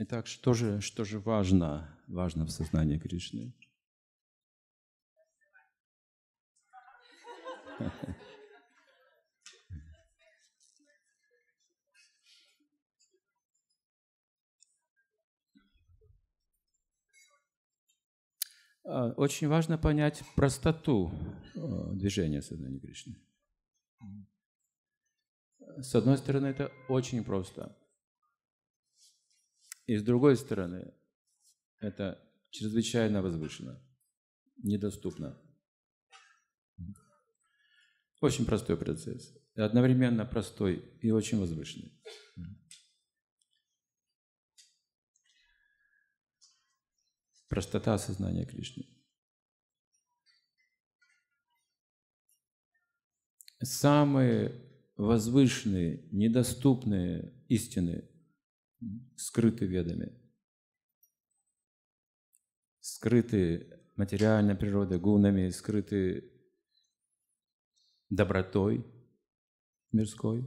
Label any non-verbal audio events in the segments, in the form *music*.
Итак, что же, что же важно, важно в сознании Кришны? *laughs* А, очень важно понять простоту а, движения сознания Кришны. С одной стороны, это очень просто. И с другой стороны, это чрезвычайно возвышенно, недоступно. Очень простой процесс. И одновременно простой и очень возвышенный. Простота сознания Кришны. Самые возвышенные, недоступные истины скрыты ведами. Скрыты материальной природой, гунами, скрыты добротой мирской,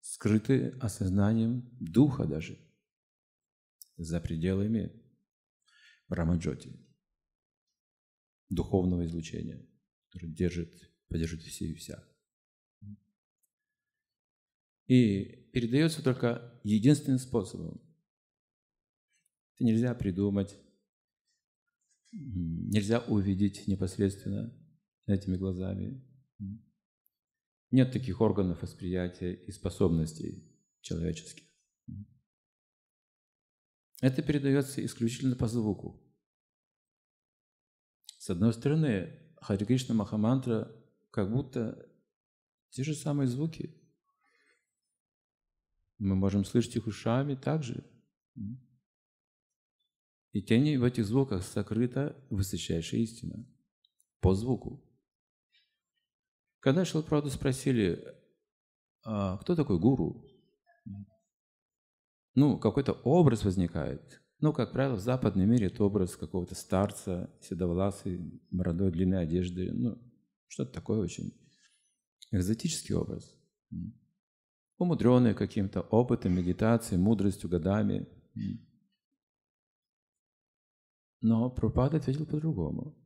скрыты осознанием духа даже за пределами Брамаджоти, духовного излучения, который держит, поддержит все и вся. И передается только единственным способом. Это нельзя придумать, нельзя увидеть непосредственно этими глазами. Нет таких органов восприятия и способностей человеческих. Это передается исключительно по звуку. С одной стороны, Хари Кришна Махамантра как будто те же самые звуки – мы можем слышать их ушами также. И тени в этих звуках сокрыта высочайшая истина по звуку. Когда Шилпраду спросили, а кто такой гуру? Ну, какой-то образ возникает. Ну, как правило, в западном мире это образ какого-то старца, седовласый, бородой, длинной одежды. Ну, что-то такое очень экзотический образ умудренные каким-то опытом, медитацией, мудростью, годами. Но Пропад ответил по-другому.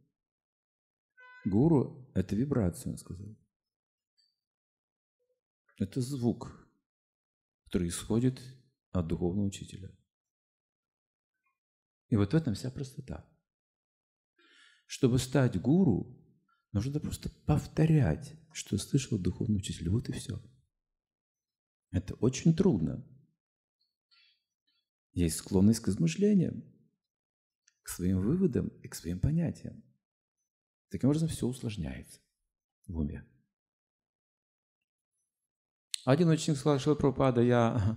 Гуру – это вибрация, он сказал. Это звук, который исходит от духовного учителя. И вот в этом вся простота. Чтобы стать гуру, нужно просто повторять, что слышал духовный учитель. Вот и все. Это очень трудно. Есть склонность к измышлениям, к своим выводам и к своим понятиям. Таким образом, все усложняется в уме. Один ученик сказал, что Прабхупада, я,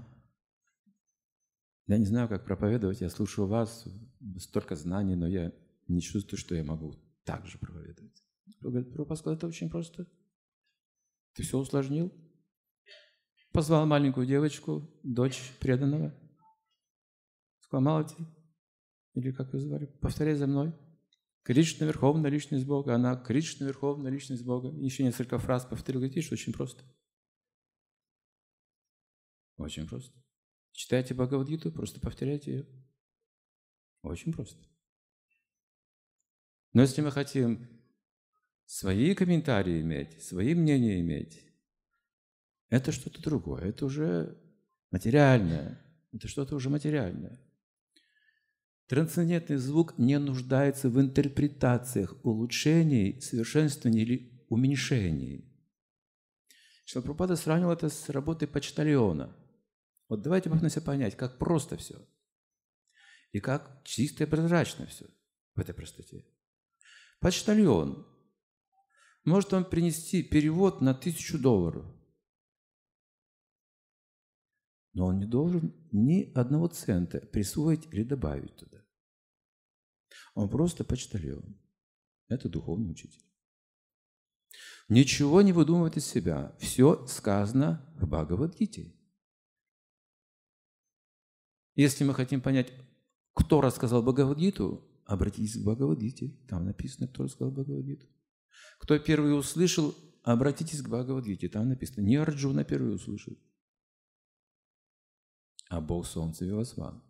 я не знаю, как проповедовать, я слушаю вас, столько знаний, но я не чувствую, что я могу так же проповедовать. Прабхупада сказал, это очень просто. Ты все усложнил? Позвал маленькую девочку, дочь преданного. Сказал, Малати, или как вы звали, повторяй за мной. Кришна – Верховная Личность Бога. Она Кришна – Верховная Личность Бога. Еще несколько фраз повторил. Говорит, очень просто. Очень просто. Читайте Бхагавадгиту, просто повторяйте ее. Очень просто. Но если мы хотим свои комментарии иметь, свои мнения иметь, это что-то другое, это уже материальное, это что-то уже материальное. Трансцендентный звук не нуждается в интерпретациях, улучшений, совершенствований или уменьшений. Шилапрапада сравнил это с работой почтальона. Вот давайте попытаемся понять, как просто все. И как чисто и прозрачно все в этой простоте. Почтальон. Может он принести перевод на тысячу долларов – но он не должен ни одного цента присвоить или добавить туда. Он просто почтальон. Это духовный учитель. Ничего не выдумывает из себя. Все сказано в Бхагавадгите. Если мы хотим понять, кто рассказал Бхагавадгиту, обратитесь к Бхагавадгите. Там написано, кто рассказал Бхагавадгиту. Кто первый услышал, обратитесь к Бхагавадгите. Там написано, не Арджуна первый услышал. А Бог Солнце Вивасван.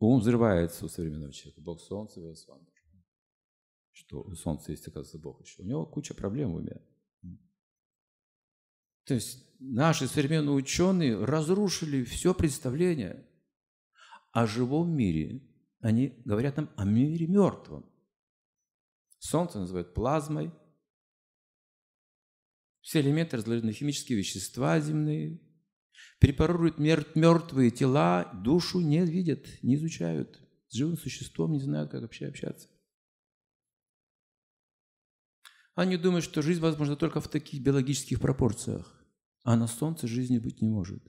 Ум взрывается у современного человека. Бог Солнце Вивасван. Что у Солнца есть, оказывается, Бог еще. У него куча проблем в уме. То есть наши современные ученые разрушили все представление о живом мире. Они говорят нам о мире мертвом. Солнце называют плазмой. Все элементы разложены химические вещества земные. Препарируют мертвые тела, душу не видят, не изучают. С живым существом не знают, как вообще общаться. Они думают, что жизнь возможна только в таких биологических пропорциях, а на Солнце жизни быть не может.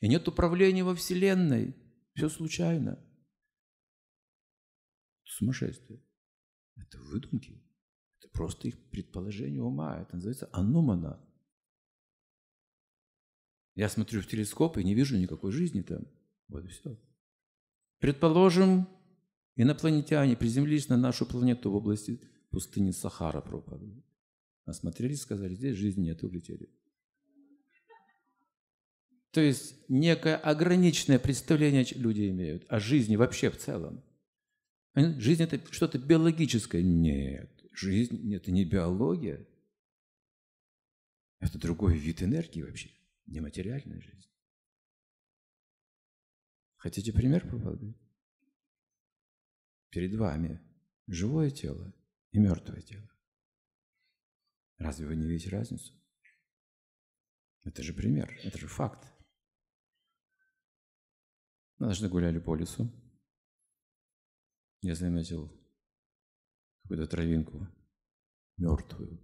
И нет управления во Вселенной, все случайно. Сумасшествие. Это выдумки. Это просто их предположение ума. Это называется анумана. Я смотрю в телескоп и не вижу никакой жизни там. Вот и все. Предположим, инопланетяне приземлились на нашу планету в области пустыни Сахара пропадают. Осмотрелись, сказали, здесь жизни нет, улетели. То есть некое ограниченное представление люди имеют о жизни вообще в целом. Жизнь – это что-то биологическое. Нет, жизнь – это не биология. Это другой вид энергии вообще, нематериальная жизнь. Хотите пример попаду? Перед вами живое тело и мертвое тело. Разве вы не видите разницу? Это же пример, это же факт. Мы должны гуляли по лесу, я заметил какую-то травинку мертвую.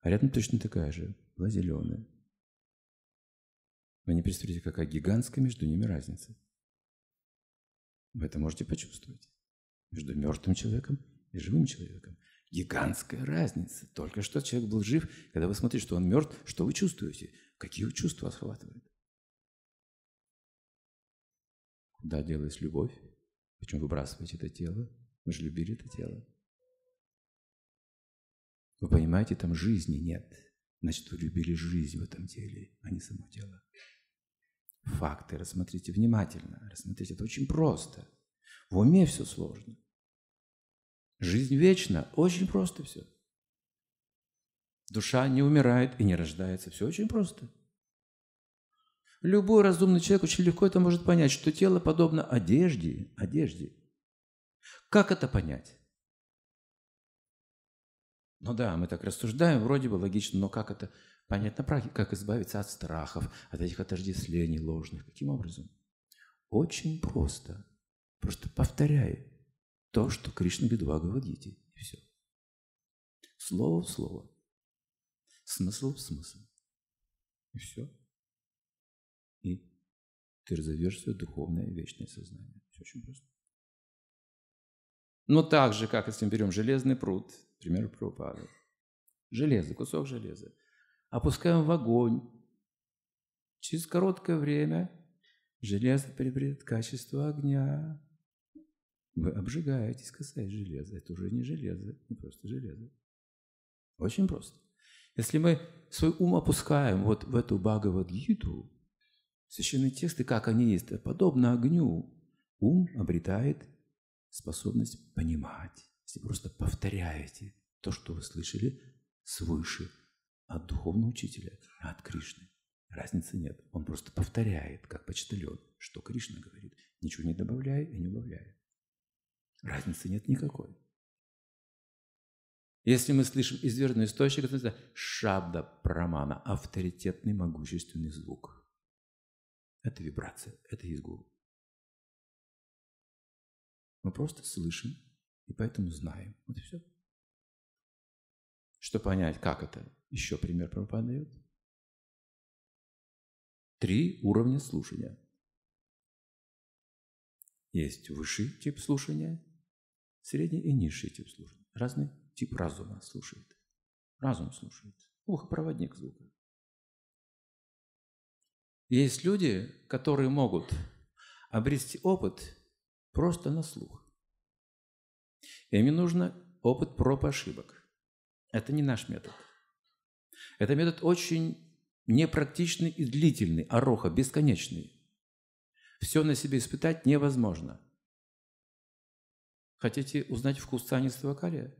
А рядом точно такая же, была зеленая. Вы не представляете, какая гигантская между ними разница. Вы это можете почувствовать. Между мертвым человеком и живым человеком. Гигантская разница. Только что человек был жив, когда вы смотрите, что он мертв, что вы чувствуете? Какие чувства вас охватывают? Куда делась любовь? Почему выбрасываете это тело? Вы же любили это тело. Вы понимаете, там жизни нет. Значит, вы любили жизнь в этом теле, а не само тело. Факты рассмотрите внимательно. Рассмотрите, это очень просто. В уме все сложно. Жизнь вечна, очень просто все. Душа не умирает и не рождается. Все очень просто. Любой разумный человек очень легко это может понять, что тело подобно одежде, одежде. Как это понять? Ну да, мы так рассуждаем, вроде бы логично, но как это понять на практике? Как избавиться от страхов, от этих отождествлений ложных? Каким образом? Очень просто. Просто повторяй то, что Кришна говорит в Бхагавадгите, и все. Слово в слово. Смысл в смысл. И все и ты разовьешь свое духовное вечное сознание. Все очень просто. Но так же, как если мы берем железный пруд, пример Прабхупады, железо, кусок железа, опускаем в огонь, через короткое время железо приобретет качество огня. Вы обжигаетесь, касаясь железа. Это уже не железо, не просто железо. Очень просто. Если мы свой ум опускаем вот в эту Бхагавадгиту, Священные тексты, как они есть, подобно огню, ум обретает способность понимать. Если просто повторяете то, что вы слышали свыше от духовного учителя, от Кришны. Разницы нет. Он просто повторяет, как почтальон, что Кришна говорит, ничего не добавляя и не убавляя. Разницы нет никакой. Если мы слышим известный источник, это называется шабда прамана, авторитетный могущественный звук. Это вибрация, это есть гуру. Мы просто слышим и поэтому знаем. Вот и все. Что понять, как это? Еще пример Прабхупада дает. Три уровня слушания. Есть высший тип слушания, средний и низший тип слушания. Разный тип разума слушает. Разум слушает. Ухопроводник звука. Есть люди, которые могут обрести опыт просто на слух. Им не нужно опыт проб ошибок. Это не наш метод. Это метод очень непрактичный и длительный, ароха, бесконечный. Все на себе испытать невозможно. Хотите узнать вкус цианистого калия?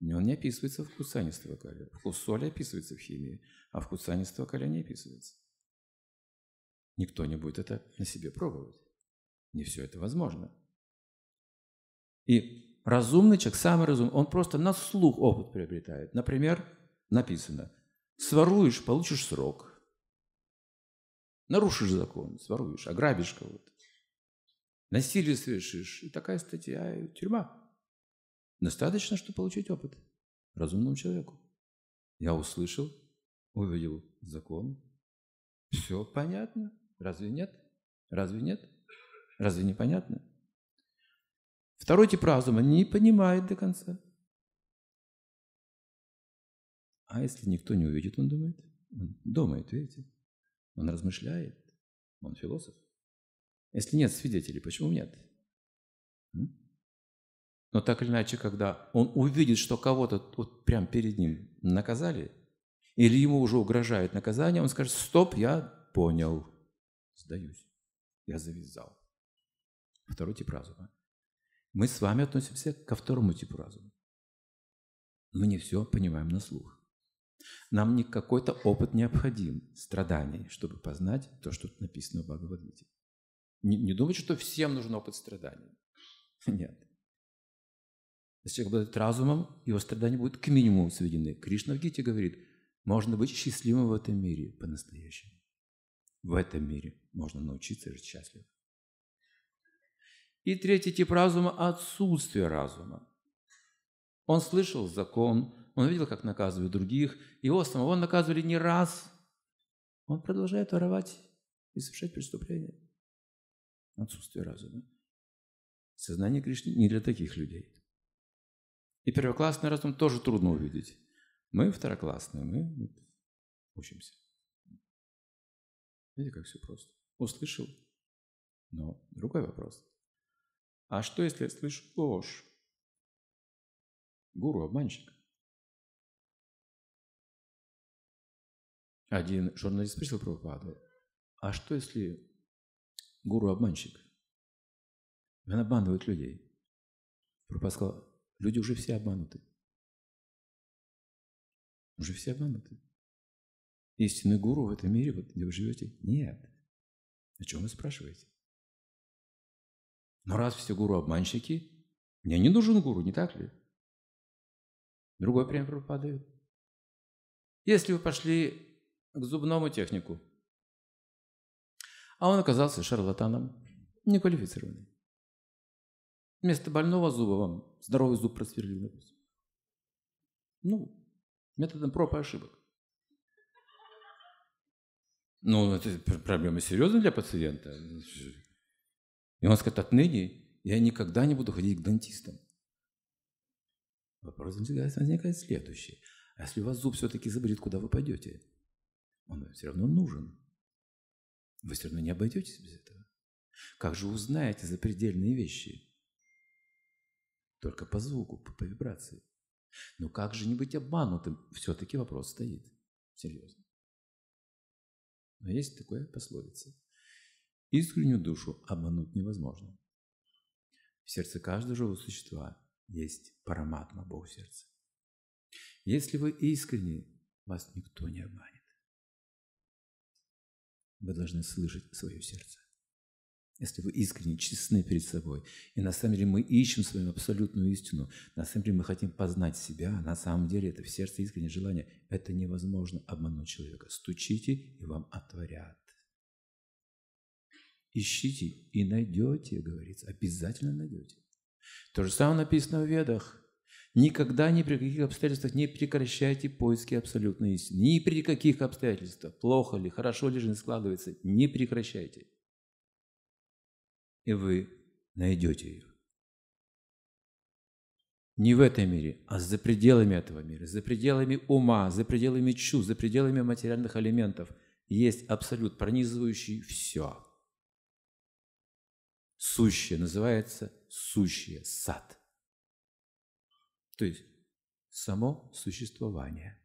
Он не описывается вкус цианистого калия. Вкус соли описывается в химии, а вкус цианистого калия не описывается. Никто не будет это на себе пробовать. Не все это возможно. И разумный человек, самый разумный, он просто на слух опыт приобретает. Например, написано, своруешь, получишь срок. Нарушишь закон, своруешь, ограбишь кого-то. Насилие совершишь, и такая статья, и тюрьма. Достаточно, чтобы получить опыт разумному человеку. Я услышал, увидел закон. Все понятно. Разве нет? Разве нет? Разве непонятно? Второй тип разума не понимает до конца. А если никто не увидит, он думает? Он думает, видите? Он размышляет. Он философ. Если нет свидетелей, почему нет? Но так или иначе, когда он увидит, что кого-то вот прямо перед ним наказали, или ему уже угрожает наказание, он скажет, стоп, я понял, сдаюсь, я завязал. Второй тип разума. Мы с вами относимся ко второму типу разума. Мы не все понимаем на слух. Нам не какой-то опыт необходим, страданий, чтобы познать то, что написано в Бхагавадгите. Не, не думайте, что всем нужен опыт страданий. *laughs* Нет. Если человек обладает разумом, его страдания будут к минимуму сведены. Кришна в Гите говорит, можно быть счастливым в этом мире по-настоящему. В этом мире можно научиться жить счастливо. И третий тип разума – отсутствие разума. Он слышал закон, он видел, как наказывают других, его самого наказывали не раз. Он продолжает воровать и совершать преступления. Отсутствие разума. Сознание Кришны не для таких людей. И первоклассный разум тоже трудно увидеть. Мы второклассные, мы учимся. Видите, как все просто. Услышал. Но другой вопрос. А что, если я слышу ложь? Гуру – обманщик. Один журналист спросил Прабхупаду, а что, если гуру – обманщик? Он обманывает людей. Прабхупада сказал, люди уже все обмануты. Уже все обмануты. Истинный гуру в этом мире, вот где вы живете, нет. О чем вы спрашиваете? Но раз все гуру обманщики, мне не нужен гуру, не так ли? Другой пример падает. Если вы пошли к зубному технику, а он оказался шарлатаном, неквалифицированным. Вместо больного зуба вам здоровый зуб просверлил. Ну, методом проб и ошибок. Ну, это проблема серьезная для пациента. И он скажет, отныне я никогда не буду ходить к дантистам. Вопрос возникает следующий. А если у вас зуб все-таки заболит, куда вы пойдете? Он все равно нужен. Вы все равно не обойдетесь без этого. Как же узнаете запредельные вещи? Только по звуку, по вибрации. Но как же не быть обманутым? Все-таки вопрос стоит. Серьезно. Но есть такое пословица. Искреннюю душу обмануть невозможно. В сердце каждого живого существа есть параматма, Бог сердца. Если вы искренне, вас никто не обманет. Вы должны слышать свое сердце. Если вы искренне, честны перед собой, и на самом деле мы ищем свою абсолютную истину, на самом деле мы хотим познать себя, на самом деле это в сердце искреннее желание, это невозможно обмануть человека. Стучите, и вам отворят. Ищите и найдете, говорится, обязательно найдете. То же самое написано в Ведах. Никогда ни при каких обстоятельствах не прекращайте поиски абсолютной истины. Ни при каких обстоятельствах, плохо ли, хорошо ли жизнь складывается, не прекращайте. И вы найдете ее. Не в этом мире, а за пределами этого мира, за пределами ума, за пределами чувств, за пределами материальных элементов есть абсолют, пронизывающий все сущее называется сущее, сад. То есть само существование.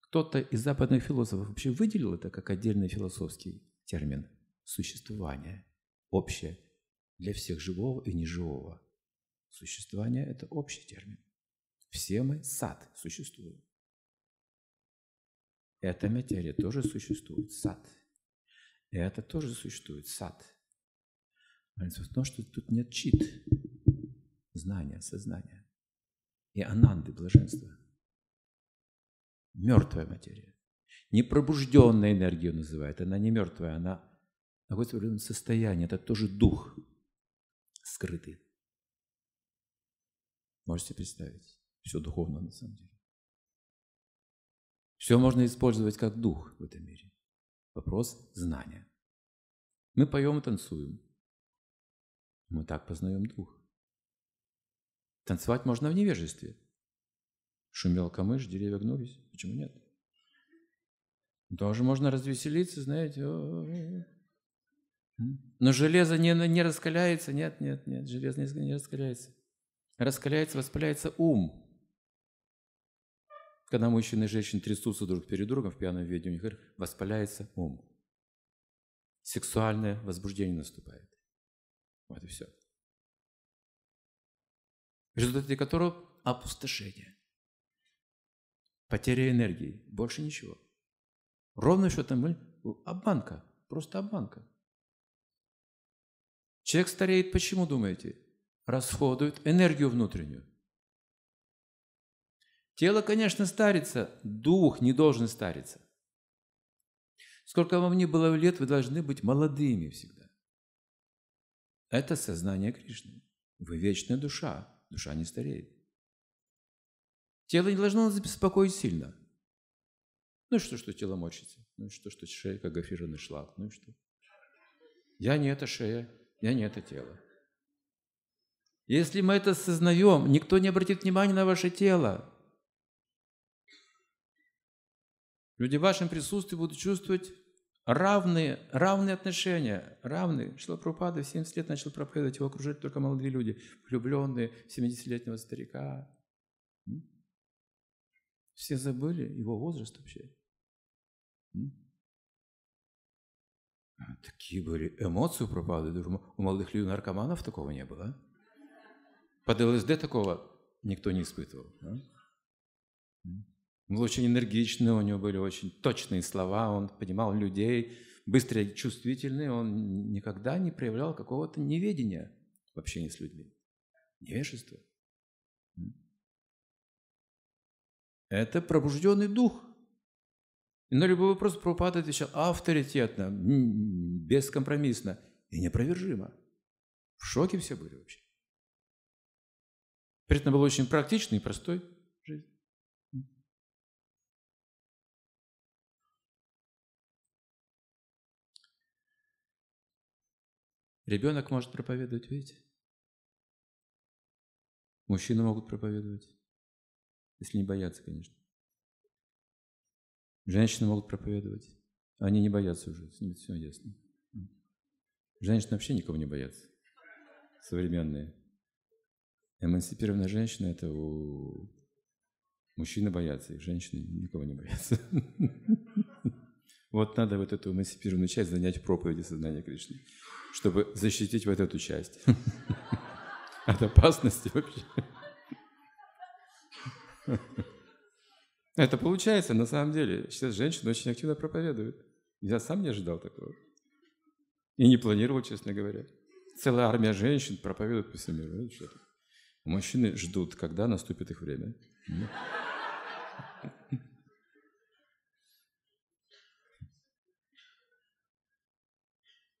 Кто-то из западных философов вообще выделил это как отдельный философский термин существование, общее для всех живого и неживого. Существование – это общий термин. Все мы сад существуем. Эта материя тоже существует, сад. И это тоже существует, сад. Разница в том, что тут нет чит, знания, сознания и ананды, блаженства. Мертвая материя. Непробужденная энергия называют. Она не мертвая, она находится в определенном состоянии. Это тоже дух скрытый. Можете представить? Все духовно на самом деле. Все можно использовать как дух в этом мире. Вопрос знания. Мы поем и танцуем. Мы так познаем дух. Танцевать можно в невежестве. Шумел камыш, деревья гнулись. Почему нет? Тоже можно развеселиться, знаете. Но железо не, не раскаляется. Нет, нет, нет, железо не раскаляется. Раскаляется, воспаляется ум. Когда мужчины и женщины трясутся друг перед другом в пьяном виде, у них воспаляется ум. Сексуальное возбуждение наступает. Вот и все. В результате которого опустошение. Потеря энергии. Больше ничего. Ровно что там обманка. Просто обманка. Человек стареет почему, думаете? Расходует энергию внутреннюю. Тело, конечно, старится, дух не должен стариться. Сколько вам ни было лет, вы должны быть молодыми всегда. Это сознание Кришны. Вы вечная душа. Душа не стареет. Тело не должно нас беспокоить сильно. Ну и что, что тело морщится? Ну и что, что шея, как гофированный шлак? Ну и что? Я не это шея, я не это тело. Если мы это осознаем, никто не обратит внимания на ваше тело. Люди в вашем присутствии будут чувствовать равные, равные отношения, равные. Шлапрупада в 70 лет начал проповедовать, его окружали только молодые люди, влюбленные 70-летнего старика. Все забыли его возраст вообще. А такие были эмоции у пропады. У молодых людей наркоманов такого не было. Под ЛСД такого никто не испытывал. Да? Он был очень энергичный, у него были очень точные слова, он понимал людей, быстрый, чувствительный, он никогда не проявлял какого-то неведения в общении с людьми. Невежество. Это пробужденный дух. И на любой вопрос Прабхупада отвечал авторитетно, бескомпромиссно и непровержимо. В шоке все были вообще. При этом был очень практичный и простой жизнь. Ребенок может проповедовать, видите? Мужчины могут проповедовать, если не боятся, конечно. Женщины могут проповедовать. Они не боятся уже, с ними все ясно. Женщины вообще никого не боятся. Современные. Эмансипированная женщина – это у мужчины боятся, и женщины никого не боятся. *laughs* Вот надо вот эту эмансипированную часть занять в проповеди сознания Кришны чтобы защитить вот эту часть *laughs* от опасности вообще. Это получается на самом деле. Сейчас женщины очень активно проповедуют. Я сам не ожидал такого. И не планировал, честно говоря. Целая армия женщин проповедует по всему миру. Мужчины ждут, когда наступит их время.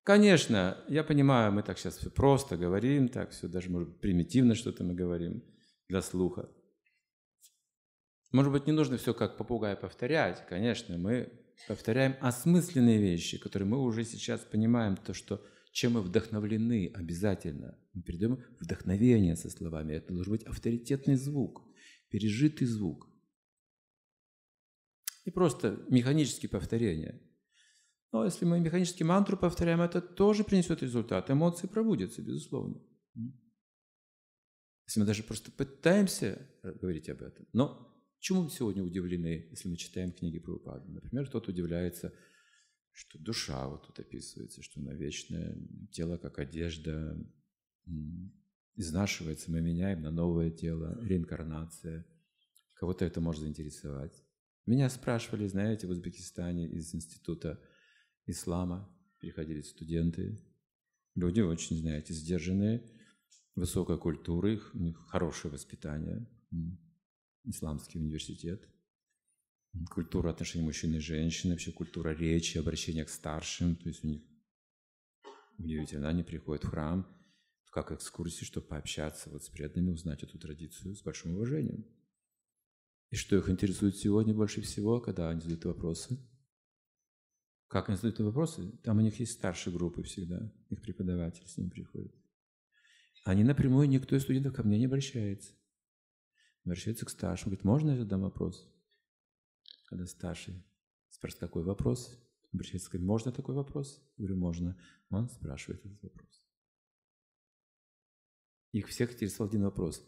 Конечно, я понимаю, мы так сейчас все просто говорим, так все даже, может быть, примитивно что-то мы говорим для слуха. Может быть, не нужно все как попугай повторять. Конечно, мы повторяем осмысленные вещи, которые мы уже сейчас понимаем, то, что чем мы вдохновлены обязательно. Мы передаем вдохновение со словами. Это должен быть авторитетный звук, пережитый звук. И просто механические повторения – но если мы механически мантру повторяем, это тоже принесет результат. Эмоции пробудятся, безусловно. Если мы даже просто пытаемся говорить об этом. Но Чему мы сегодня удивлены, если мы читаем книги Прабхупады? Например, кто-то удивляется, что душа вот тут описывается, что она вечная, тело как одежда, изнашивается, мы меняем на новое тело, реинкарнация. Кого-то это может заинтересовать. Меня спрашивали, знаете, в Узбекистане из института ислама приходили студенты. Люди очень, знаете, сдержанные, высокая культура, их, у них хорошее воспитание, исламский университет, культура отношений мужчины и женщины, вообще культура речи, обращения к старшим, то есть у них удивительно, они приходят в храм, как экскурсии, чтобы пообщаться вот с преданными, узнать эту традицию с большим уважением. И что их интересует сегодня больше всего, когда они задают вопросы? Как они задают вопросы? Там у них есть старшие группы всегда, их преподаватель с ними приходит. Они напрямую, никто из студентов ко мне не обращается. Обращается к старшему, говорит, можно я задам вопрос? Когда старший спрашивает, какой вопрос? Обращается, говорит, можно такой вопрос? Говорю, можно. Он спрашивает этот вопрос. Их всех интересовал один вопрос.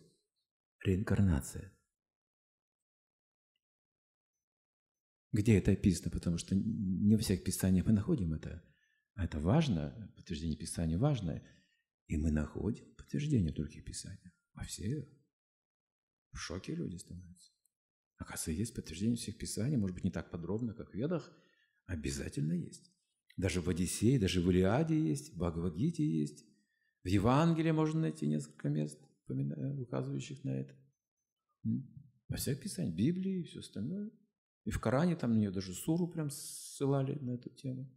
Реинкарнация. Где это описано? Потому что не во всех писаниях мы находим это. А это важно, подтверждение Писания важно. И мы находим подтверждение только Писания. Во всех. В шоке люди становятся. Оказывается, есть подтверждение всех Писаний, может быть, не так подробно, как в Ведах, обязательно есть. Даже в Одиссее, даже в Илиаде есть, в Бхагавадгите есть, в Евангелии можно найти несколько мест, указывающих на это. Во всех Писаниях, Библии и все остальное. И в Коране там на нее даже суру прям ссылали на эту тему.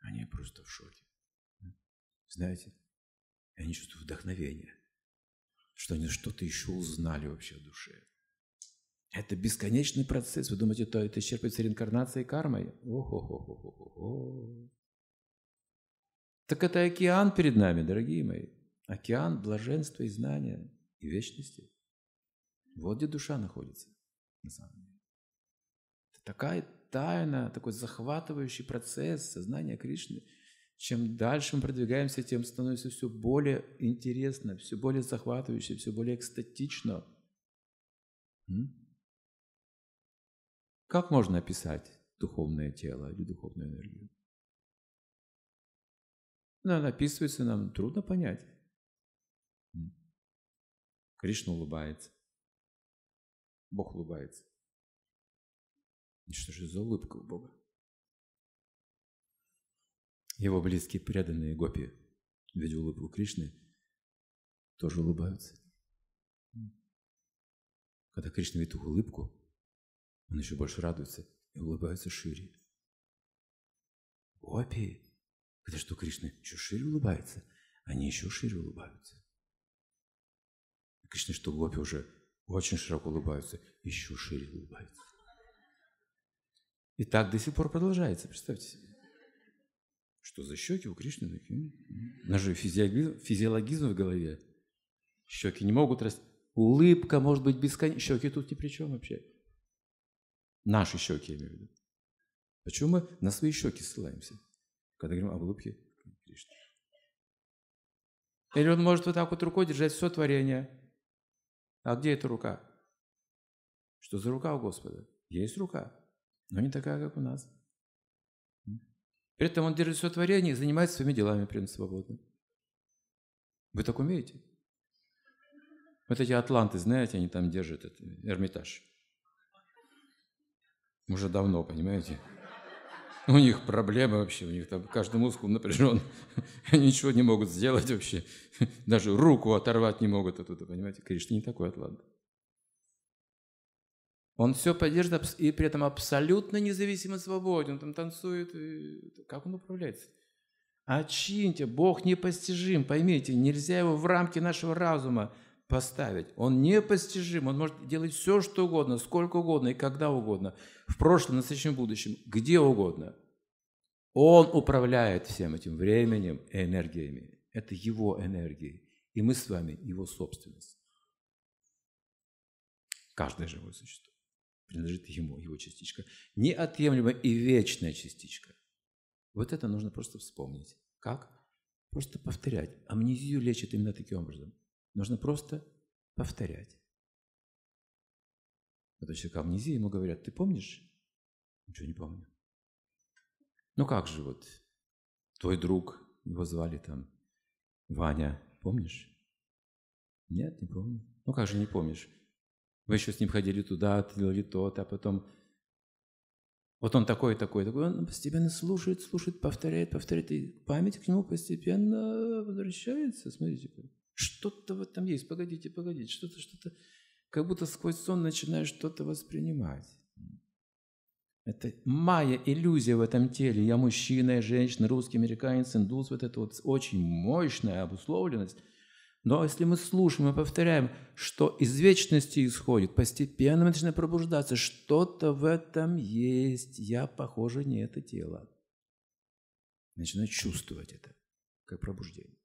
Они просто в шоке. Знаете, они чувствуют вдохновение, что они что-то еще узнали вообще в душе. Это бесконечный процесс. Вы думаете, то это исчерпывается реинкарнацией и кармой? О-хо-хо-хо-хо-хо. Так это океан перед нами, дорогие мои. Океан блаженства и знания и вечности. Вот где душа находится на самом деле. Это такая тайна, такой захватывающий процесс сознания Кришны. Чем дальше мы продвигаемся, тем становится все более интересно, все более захватывающе, все более экстатично. Как можно описать духовное тело или духовную энергию? Ну, она описывается нам трудно понять. Кришна улыбается. Бог улыбается. Что же за улыбка у Бога? Его близкие преданные гопи, видя улыбку Кришны, тоже улыбаются. Когда Кришна видит улыбку, он еще больше радуется и улыбается шире. Гопи, это что, Кришна еще шире улыбается? Они еще шире улыбаются. Кришна, что гопи уже очень широко улыбаются, еще шире улыбаются. И так до сих пор продолжается, представьте себе. Что за щеки у Кришны такие? У нас же физиологизм, физиологизм в голове. Щеки не могут расти. Улыбка может быть бесконечной. Щеки тут ни при чем вообще. Наши щеки, я имею в виду. Почему мы на свои щеки ссылаемся, когда говорим об улыбке Кришны? Или он может вот так вот рукой держать все творение, а где эта рука? Что за рука у Господа? Есть рука, но не такая, как у нас. При этом он держит все творение и занимается своими делами прям свободно. Вы так умеете? Вот эти атланты, знаете, они там держат этот Эрмитаж. Уже давно, понимаете? У них проблемы вообще, у них там каждый мускул напряжен, *laughs* они ничего не могут сделать вообще, *laughs* даже руку оторвать не могут оттуда, понимаете? Кришна не такой атлант. Он все поддерживает и при этом абсолютно независимо свободен. Он там танцует. И... Как он управляется? Очиньте, Бог непостижим, поймите, нельзя его в рамки нашего разума поставить. Он непостижим, он может делать все, что угодно, сколько угодно и когда угодно, в прошлом, настоящем, будущем, где угодно. Он управляет всем этим временем и энергиями. Это его энергии. И мы с вами его собственность. Каждое живое существо принадлежит ему, его частичка. Неотъемлемая и вечная частичка. Вот это нужно просто вспомнить. Как? Просто повторять. Амнезию лечит именно таким образом. Нужно просто повторять. Это человек амнезии, ему говорят, ты помнишь? Ничего не помню. Ну как же вот, твой друг, его звали там Ваня, помнишь? Нет, не помню. Ну как же не помнишь? Вы еще с ним ходили туда, делали то а потом... Вот он такой, такой, такой, он постепенно слушает, слушает, повторяет, повторяет, и память к нему постепенно возвращается. Смотрите, что-то в этом есть. Погодите, погодите, что-то, что-то, как будто сквозь сон начинаешь что-то воспринимать. Это моя иллюзия в этом теле. Я мужчина, я женщина, русский, американец, индус. Вот это вот очень мощная обусловленность. Но если мы слушаем и повторяем, что из вечности исходит, постепенно мы начинаем пробуждаться. Что-то в этом есть. Я, похоже, не это тело. Начинаю чувствовать это, как пробуждение.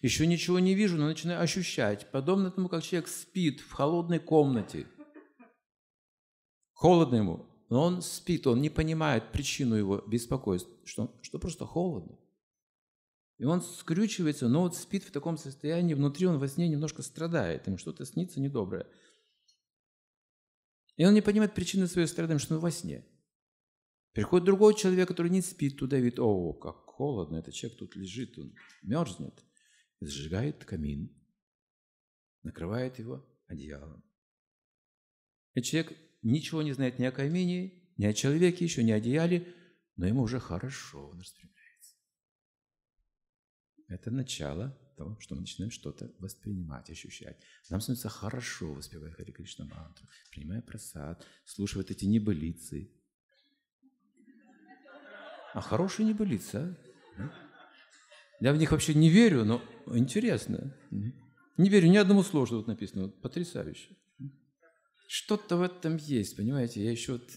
Еще ничего не вижу, но начинаю ощущать. Подобно тому, как человек спит в холодной комнате – Холодно ему, но он спит, он не понимает причину его беспокойства, что, что просто холодно. И он скрючивается, но вот спит в таком состоянии, внутри он во сне немножко страдает, ему что-то снится недоброе. И он не понимает причины своего страдания, что он во сне. Приходит другой человек, который не спит, туда видит, о, как холодно, этот человек тут лежит, он мерзнет. И зажигает камин, накрывает его одеялом. И человек ничего не знает ни о камине, ни о человеке, еще не о одеяле, но ему уже хорошо, он распрямляется. Это начало того, что мы начинаем что-то воспринимать, ощущать. Нам становится хорошо, воспевая Хари Кришна мантру, принимая просад, слушая вот эти небылицы. А хорошие небылицы, а? Я в них вообще не верю, но интересно. Не верю ни одному слову, что тут написано. Потрясающе. Что-то в этом есть, понимаете? Я еще вот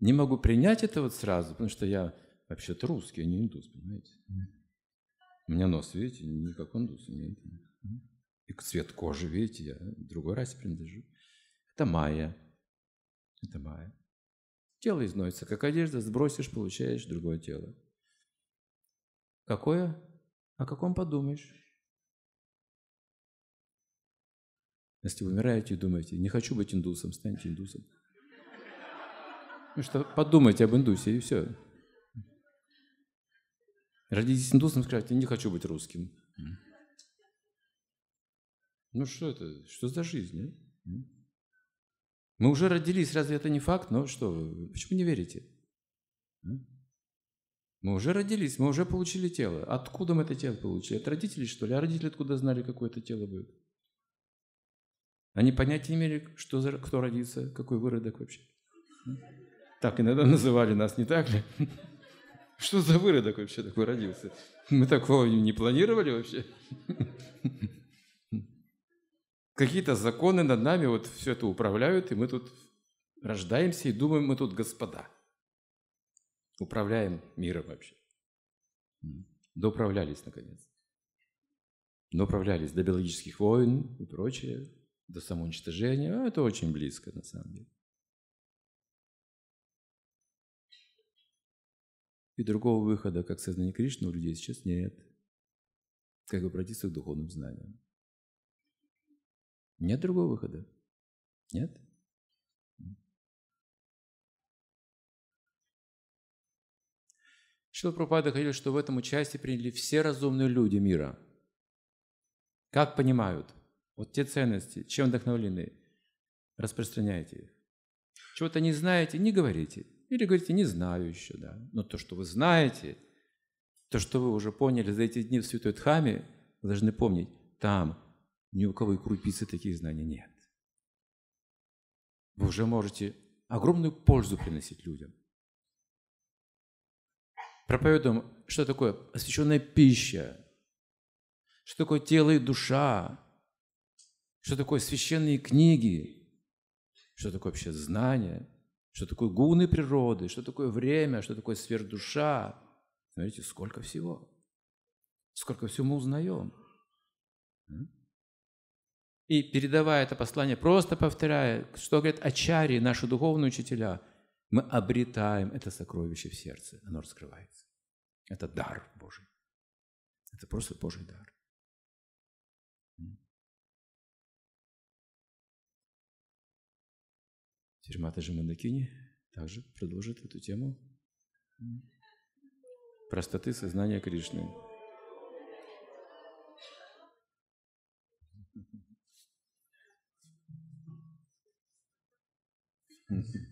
не могу принять это вот сразу, потому что я вообще-то русский, а не индус, понимаете? У меня нос, видите, не как индус. Нет. И цвет кожи, видите, я другой расе принадлежу. Это майя. Это майя. Тело износится, как одежда, сбросишь, получаешь другое тело. Какое? О каком подумаешь? Если вы умираете и думаете, не хочу быть индусом, станьте индусом. Ну что, подумайте об индусе, и все. Родитесь индусом, скажете, не хочу быть русским. Ну что это? Что за жизнь? А? Мы уже родились, разве это не факт? Ну что, почему не верите? Мы уже родились, мы уже получили тело. Откуда мы это тело получили? От родителей, что ли? А родители откуда знали, какое это тело будет? Они понятия не имели, что за, кто родится, какой выродок вообще. Так иногда называли нас, не так ли? *laughs* Что за выродок вообще такой родился? Мы такого не планировали вообще. *laughs* Какие-то законы над нами вот все это управляют, и мы тут рождаемся и думаем, мы тут господа. Управляем миром вообще. Доуправлялись, наконец. Доуправлялись до биологических войн и прочее до самоуничтожения, а это очень близко на самом деле. И другого выхода, как сознание Кришны, у людей сейчас нет. Как обратиться к духовным знаниям. Нет другого выхода. Нет? Шила Пропада говорил, что в этом участие приняли все разумные люди мира. Как понимают? Вот те ценности, чем вдохновлены, распространяйте их. Чего-то не знаете, не говорите. Или говорите, не знаю еще, да. Но то, что вы знаете, то, что вы уже поняли за эти дни в Святой Дхаме, вы должны помнить, там ни у кого и крупицы таких знаний нет. Вы уже можете огромную пользу приносить людям. Проповедуем, что такое освященная пища, что такое тело и душа, что такое священные книги, что такое вообще знание, что такое гуны природы, что такое время, что такое сверхдуша. Смотрите, сколько всего. Сколько всего мы узнаем. И передавая это послание, просто повторяя, что говорят Ачари, наши духовные учителя, мы обретаем это сокровище в сердце, оно раскрывается. Это дар Божий. Это просто Божий дар. Теперь Матаджи Мандакини также продолжит эту тему простоты сознания Кришны. Mm-hmm. *laughs*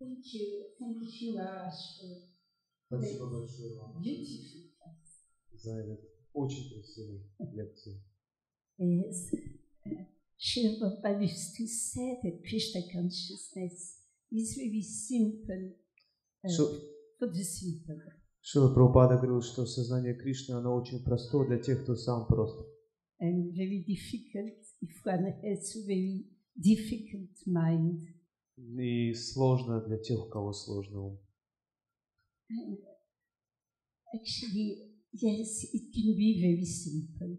Thank you. Thank you, Shiva, Спасибо большое вам beautiful за эту очень красивую лекцию. Yes. Uh, Shiva Prabhupada used to say that Krishna consciousness is very simple uh, for the simple. Шила Прабхупада говорил, что сознание Кришны, оно очень простое для тех, кто сам прост. and very difficult if one has a very difficult mind. И сложно для тех, у кого сложный ум. Actually, yes, it can be very simple.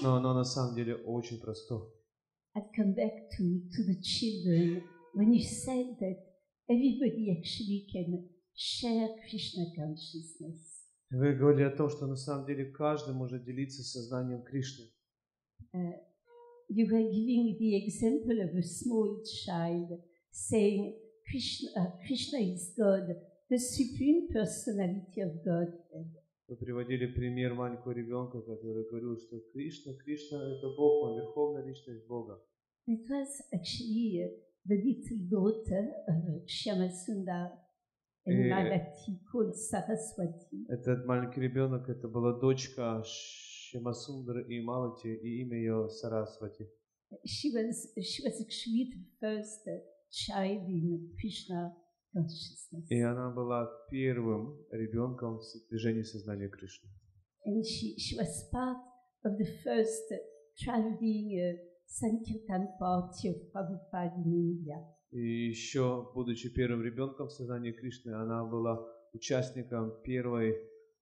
Но оно на самом деле очень простое. I'll come back to, to the children when you said that everybody actually can share Krishna consciousness. Вы говорили о том, что на самом деле каждый может делиться сознанием Кришны. Uh, you were giving the example of a small child saying Krishna, uh, Krishna is God, the supreme personality of God. Вы приводили пример маленького ребенка, который говорил, что Кришна, Кришна – это Бог, Он верховная личность Бога. It was actually uh, the little daughter of Shyama Sundar and. Malati called Saraswati. Этот маленький ребенок – это была дочка Шимасундры и Малати, и имя ее Сарасвати. She was, she was actually the first uh. И она была первым ребенком в движении сознания Кришны. And she, she was part of the first uh, traveling uh, Sankirtan party of Prabhupada in India. И еще, будучи первым ребенком в сознании Кришны, она была участником первой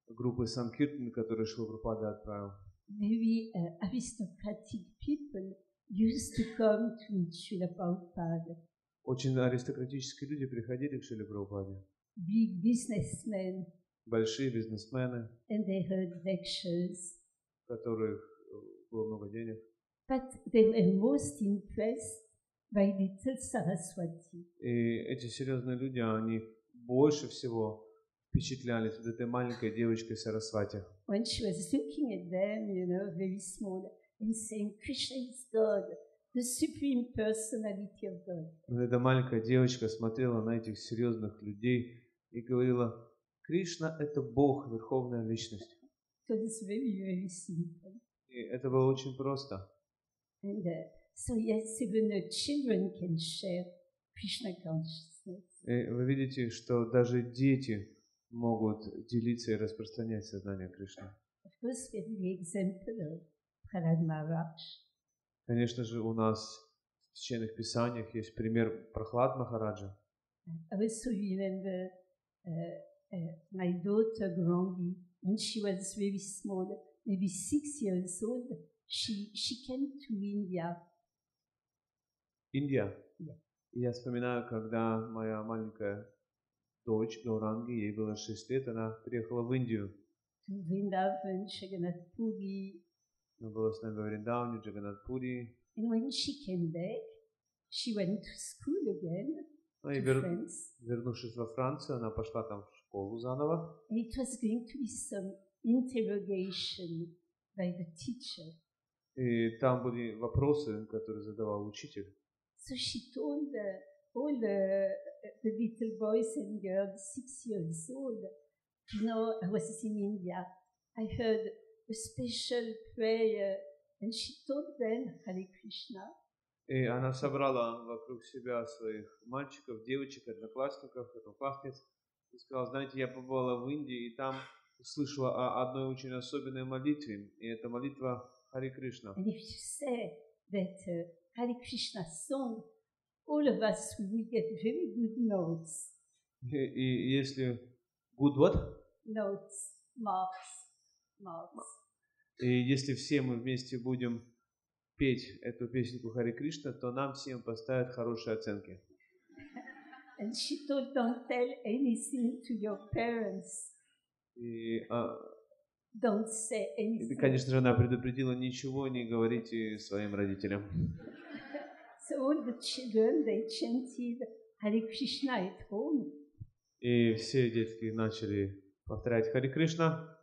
группы Санкиртан, которую Шилапрапада отправил. Very uh, aristocratic people used to come to meet Srila Prabhupada. Очень аристократические люди приходили к Шиле Прабхупаде. Big businessmen, Большие бизнесмены, and they heard lectures. у которых э, было много денег. But they were most impressed by little Saraswati. И эти серьезные люди, они больше всего впечатлялись вот этой маленькой девочкой Сарасвати. When she was looking at them, you know, very small, and saying, Krishna is God, the supreme personality of God. Вот эта маленькая девочка смотрела на этих серьезных людей и говорила, Кришна – это Бог, Верховная Личность. It was very, very simple. И это было очень просто. And uh, so, yes, even the children can share Krishna consciousness. И вы видите, что даже дети могут делиться и распространять сознание Кришны. Of course, we have the example of Prahlad Maharaj. Конечно же, у нас в Священных Писаниях есть пример Прохлад Махараджа. Uh, uh, my daughter when she was very small, maybe six years old, she, she came to India. Индия. Я вспоминаю, когда моя маленькая дочь Гауранги, ей было 6 лет, она приехала в Индию. to Vrindavan, Jagannath Puri. Она была с нами во Вриндауне, Джаганатпури. And when she came back, she went to school again, Ну и to вер- France. вернувшись во Францию, она пошла там в школу заново. And it was going to be some interrogation by the teacher. И там были вопросы, которые задавал учитель. So she told uh, all the, the little boys and girls, six years old, you know, I was in India. I heard a special prayer, and she told them Hare Krishna. И она собрала вокруг себя своих мальчиков, девочек, одноклассников, одноклассниц. И сказала, знаете, я побывала в Индии, и там услышала о одной очень особенной молитве. И это молитва Хари Кришна. And if you say that uh, Hare Krishna song, all of us we will get very good notes, И, и если good what? notes, marks, И если все мы вместе будем петь эту песенку Хари Кришна, то нам всем поставят хорошие оценки. And she told, don't tell anything to your parents. И, а, Don't say и, anything. конечно же, она предупредила, ничего не говорите своим родителям. *laughs* So all the children, they chanted Hare Krishna at home. И все детки начали повторять Хари Кришна.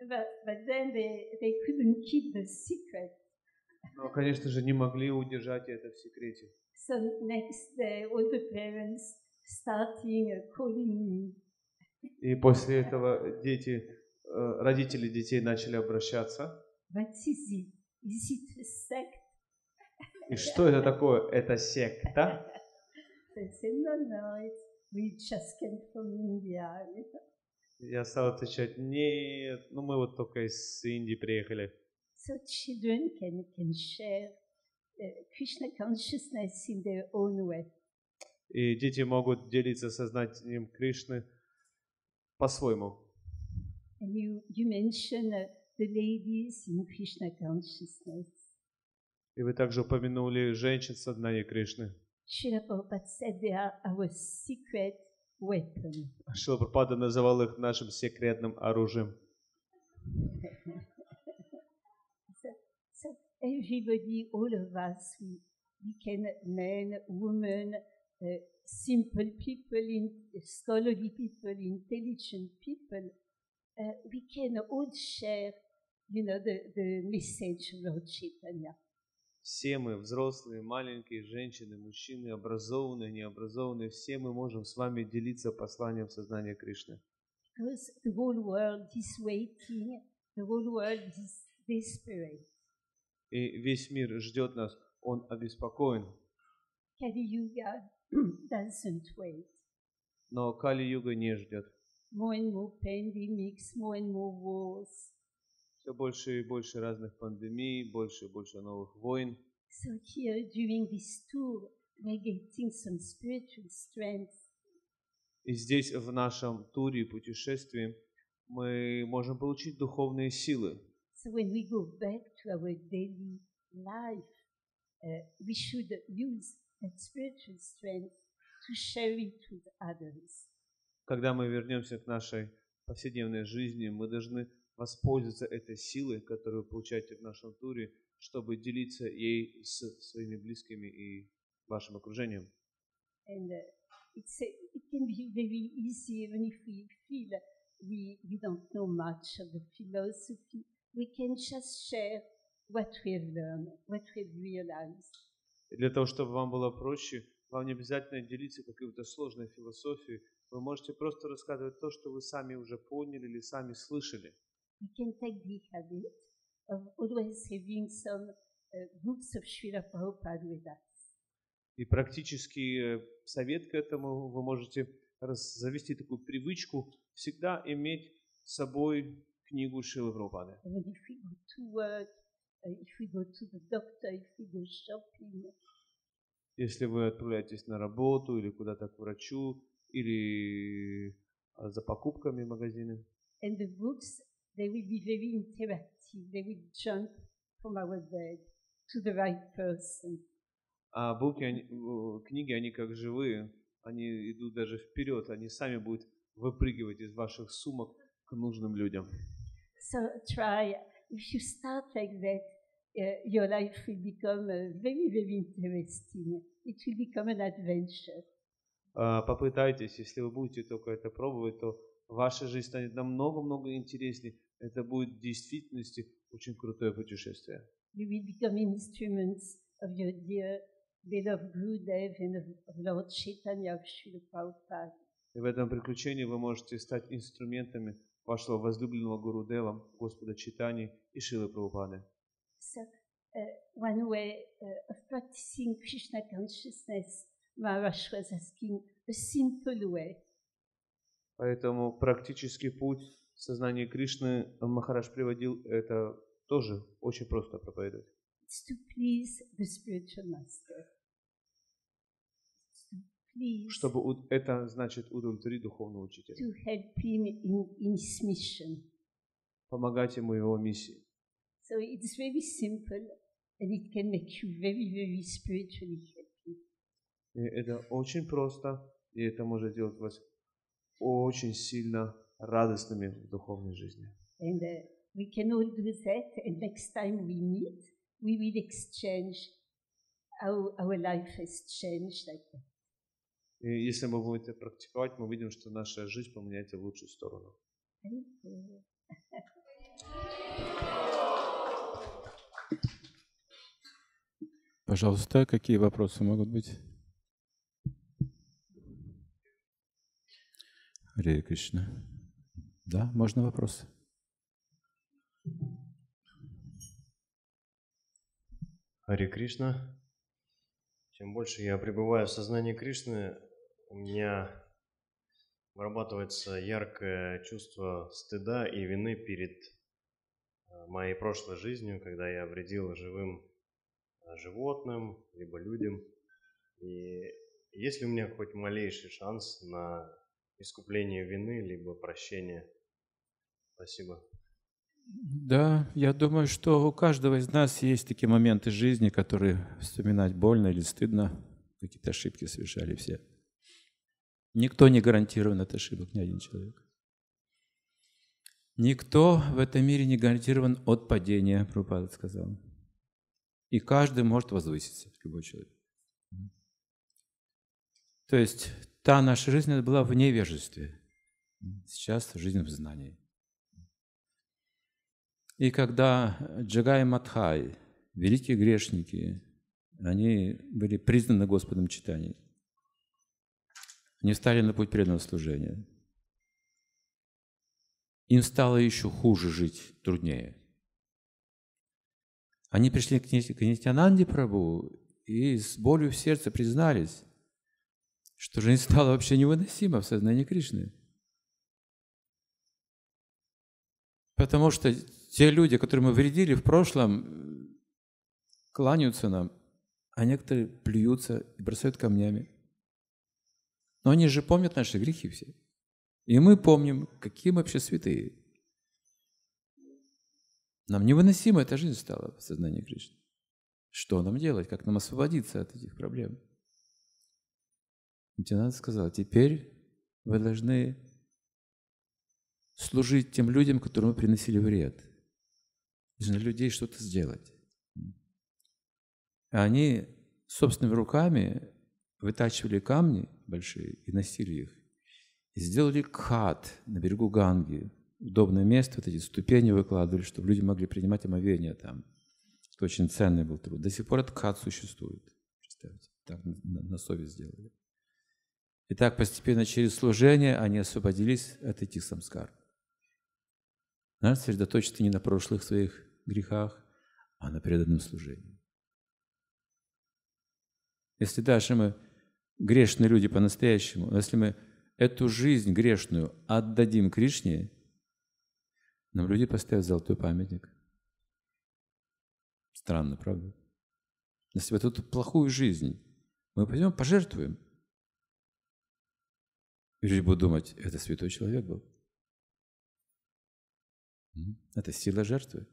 But, but then they, they couldn't keep the secret. Но, конечно же, не могли удержать это в секрете. So next day, all the parents starting uh, calling me. И после этого дети, э, родители детей начали обращаться. What is it? Is it a sect? И что это такое? Это секта? I said, no, no, it's, we just came from India. Я стал отвечать, нет, ну мы вот только из Индии приехали. So children can, can share uh, Krishna consciousness in their own way. И дети могут делиться сознанием Кришны по-своему. And you, you mentioned uh, the ladies in Krishna consciousness. И вы также упомянули женщин в сознании Кришны. Srila Prabhupada said they are our secret weapon. Шила Прабхупада называл их нашим секретным оружием. So, so everybody, all of us, we, we can, men, women, uh, simple people, in, scholarly people, intelligent people, uh, we can all share, you know, the, the message of Lord Chaitanya. Все мы, взрослые, маленькие, женщины, мужчины, образованные, необразованные, все мы можем с вами делиться посланием сознания Кришны. И весь мир ждет нас, он обеспокоен. Но Кали-юга не ждет. More and more pandemics, more and more wars. Все больше и больше разных пандемий, больше и больше новых войн. So here during this tour, we're getting some spiritual strength. И здесь, в нашем туре и путешествии, мы можем получить духовные силы. So when we go back to our daily life, uh, we should use that spiritual strength to share it with others. Когда мы вернемся к нашей повседневной жизни, мы должны воспользоваться этой силой, которую вы получаете в нашем туре, чтобы делиться ей с своими близкими и вашим окружением. And uh, it's it can be very easy even if we feel we, we don't know much of the philosophy. We can just share what we have learned, what we've realized. И для того, чтобы вам было проще, вам не обязательно делиться какой-то сложной философией. Вы можете просто рассказывать то, что вы сами уже поняли или сами слышали. We can take the habit of always having some books of Srila Prabhupada with us. И практический э, совет к этому вы можете завести такую привычку всегда иметь с собой книгу Шилы Прабхупады. And if we go to work, uh, if we go to the doctor, if we go shopping, Если вы отправляетесь на работу или куда-то к врачу, или а, за покупками в магазины. and the books, they will be very interactive. They will jump from our bed to the right person. А буки, они- книги, они как живые, они идут даже вперед, они сами будут выпрыгивать из ваших сумок к нужным людям. So try, if you start like that, uh, your life will become uh, very, very interesting. It will become an adventure. А, Попытайтесь, если вы будете только это пробовать, то ваша жизнь станет намного-много интереснее. Это будет в действительности очень крутое путешествие. You will become instruments of your dear beloved Gurudev and of, Lord Chaitanya of Srila Prabhupada. И в этом приключении вы можете стать инструментами вашего возлюбленного Гурудева, Господа Читани и Шилы Прабхупады. So, uh, one way uh, of practicing Krishna consciousness, Maharaj was asking a simple way. Поэтому практический путь сознания Кришны Махараш приводил это тоже очень просто проповедовать. It's to please the spiritual master. Please, Чтобы это значит удовлетворить духовного учителя, to help him in, in his mission. помогать ему его миссии. So it's very simple and it can make you very, very spiritually happy. И это очень просто, и это может делать вас очень сильно радостными в духовной жизни. And uh, we can all do that. And next time we meet, we will exchange how our life has changed like that. И если мы будем это практиковать, мы увидим, что наша жизнь поменяется в лучшую сторону. Пожалуйста, какие вопросы могут быть? Харе Кришна. Да, можно вопрос? Хари Кришна. Чем больше я пребываю в сознании Кришны, у меня вырабатывается яркое чувство стыда и вины перед э, моей прошлой жизнью, когда я вредил живым э, животным, либо людям. И есть ли у меня хоть малейший шанс на искупление вины, либо прощение? Спасибо. Да, я думаю, что у каждого из нас есть такие моменты жизни, которые вспоминать больно или стыдно. Какие-то ошибки совершали все. Никто не гарантирован от ошибок, ни один человек. Никто в этом мире не гарантирован от падения, Прабхупада сказал. И каждый может возвыситься, любой человек. То есть та наша жизнь была в невежестве. Сейчас жизнь в знании. И когда Джагай и Матхай, великие грешники, они были признаны Господом читаний, они встали на путь преданного служения. Им стало еще хуже жить, труднее. Они пришли к Нитянанде Прабу и с болью в сердце признались, что жизнь стала вообще невыносима в сознании Кришны. Потому что те люди, которые мы вредили в прошлом, кланяются нам, а некоторые плюются и бросают камнями. Но они же помнят наши грехи все. И мы помним, какие мы вообще святые. Нам невыносима эта жизнь стала в сознании Кришны. Что нам делать? Как нам освободиться от этих проблем? Лейтенант сказал, теперь вы должны служить тем людям, которым вы приносили вред. Нужно людей что-то сделать. А они собственными руками вытачивали камни большие и носили их. И сделали кхат на берегу Ганги. Удобное место, вот эти ступени выкладывали, чтобы люди могли принимать омовение там. Это очень ценный был труд. До сих пор этот кхат существует. Представьте, так на, на совесть сделали. И так постепенно через служение они освободились от этих самскар. Надо сосредоточиться не на прошлых своих грехах, а на преданном служении. Если даже мы грешные люди по-настоящему, если мы эту жизнь грешную отдадим Кришне, нам люди поставят золотой памятник. Странно, правда? Если вот эту плохую жизнь мы пойдем пожертвуем, и люди будут думать, это святой человек был. Это сила жертвы.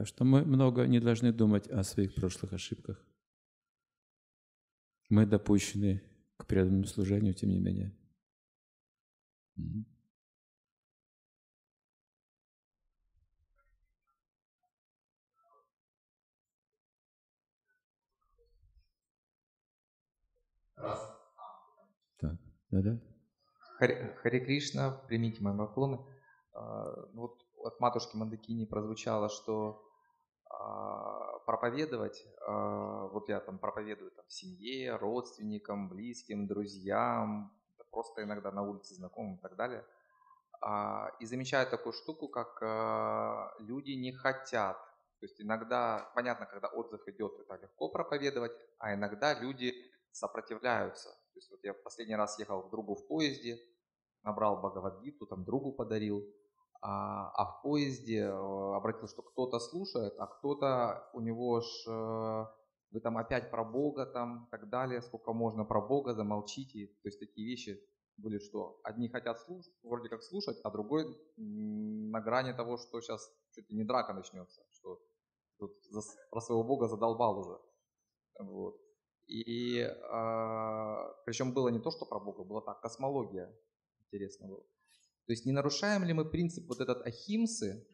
Так что мы много не должны думать о своих прошлых ошибках. Мы допущены к преданному служению, тем не менее. Так, да-да. Харе, Харе Кришна, примите мои поклоны. А, ну вот от матушки Мандакини прозвучало, что проповедовать, а, вот я там проповедую там, семье, родственникам, близким, друзьям, просто иногда на улице знакомым и так далее. И замечаю такую штуку, как люди не хотят. То есть иногда, понятно, когда отзыв идет, это легко проповедовать, а иногда люди сопротивляются. То есть вот я в последний раз ехал к другу в поезде, набрал Бхагавадгиту, там другу подарил, а, а в поезде э, обратил, что кто-то слушает, а кто-то у него ж э, вы там опять про Бога там и так далее, сколько можно про Бога, замолчите. То есть такие вещи были что? Одни хотят слушать, вроде как слушать, а другой на грани того, что сейчас чуть ли не драка начнется, что тут про своего Бога задолбал уже. Вот. И э, а, причем было не то, что про Бога, было так, космология. Интересно было. То есть не нарушаем ли мы принцип вот этот ахимсы,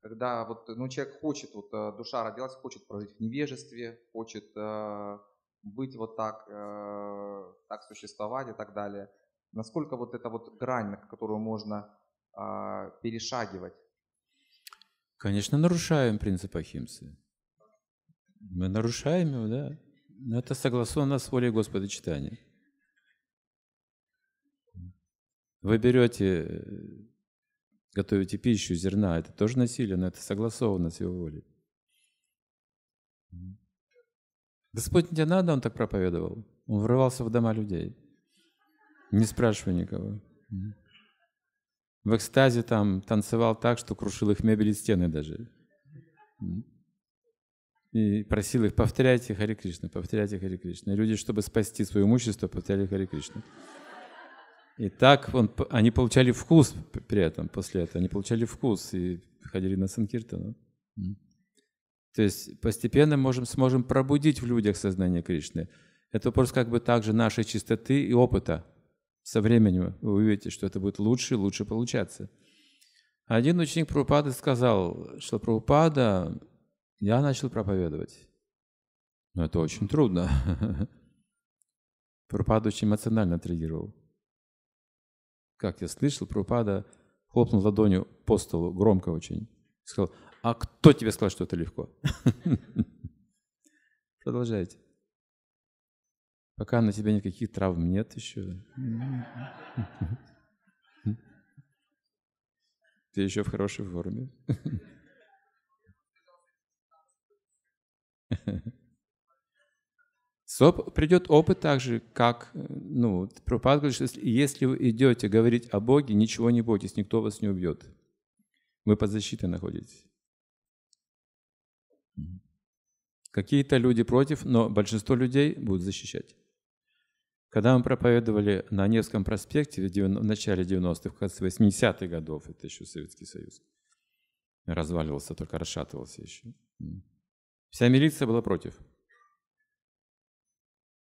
когда вот, ну, человек хочет, вот э, душа родилась, хочет прожить в невежестве, хочет э, быть вот так, э, так существовать и так далее. Насколько вот эта вот грань, на которую можно э, перешагивать? Конечно, нарушаем принцип Ахимсы. Мы нарушаем его, да. Но это согласовано с волей Господа читания. Вы берете, готовите пищу, зерна, это тоже насилие, но это согласовано с его волей. Господь не надо, он так проповедовал. Он врывался в дома людей, не спрашивая никого. В экстазе там танцевал так, что крушил их мебель и стены даже и просил их, повторяйте Хари Кришна, повторяйте Хари Кришна. И люди, чтобы спасти свое имущество, повторяли Хари Кришна. И так он, они получали вкус при этом, после этого. Они получали вкус и ходили на Санкиртану. То есть постепенно можем, сможем пробудить в людях сознание Кришны. Это вопрос как бы также нашей чистоты и опыта. Со временем вы увидите, что это будет лучше и лучше получаться. Один ученик Прабхупады сказал, что Прабхупада я начал проповедовать. Но это очень трудно. *laughs* Прабхупада очень эмоционально отреагировал. Как я слышал, Прабхупада хлопнул ладонью по столу, громко очень. Сказал, а кто тебе сказал, что это легко? *laughs* Продолжайте. Пока на тебя никаких травм нет еще. *laughs* Ты еще в хорошей форме. *laughs* Соп, придет опыт так же, как, ну, Прабхупад говорит, что если вы идете говорить о Боге, ничего не бойтесь, никто вас не убьет. Вы под защитой находитесь. Какие-то люди против, но большинство людей будут защищать. Когда мы проповедовали на Невском проспекте в начале 90-х, в конце 80-х годов, это еще Советский Союз, разваливался, только расшатывался еще. Вся милиция была против.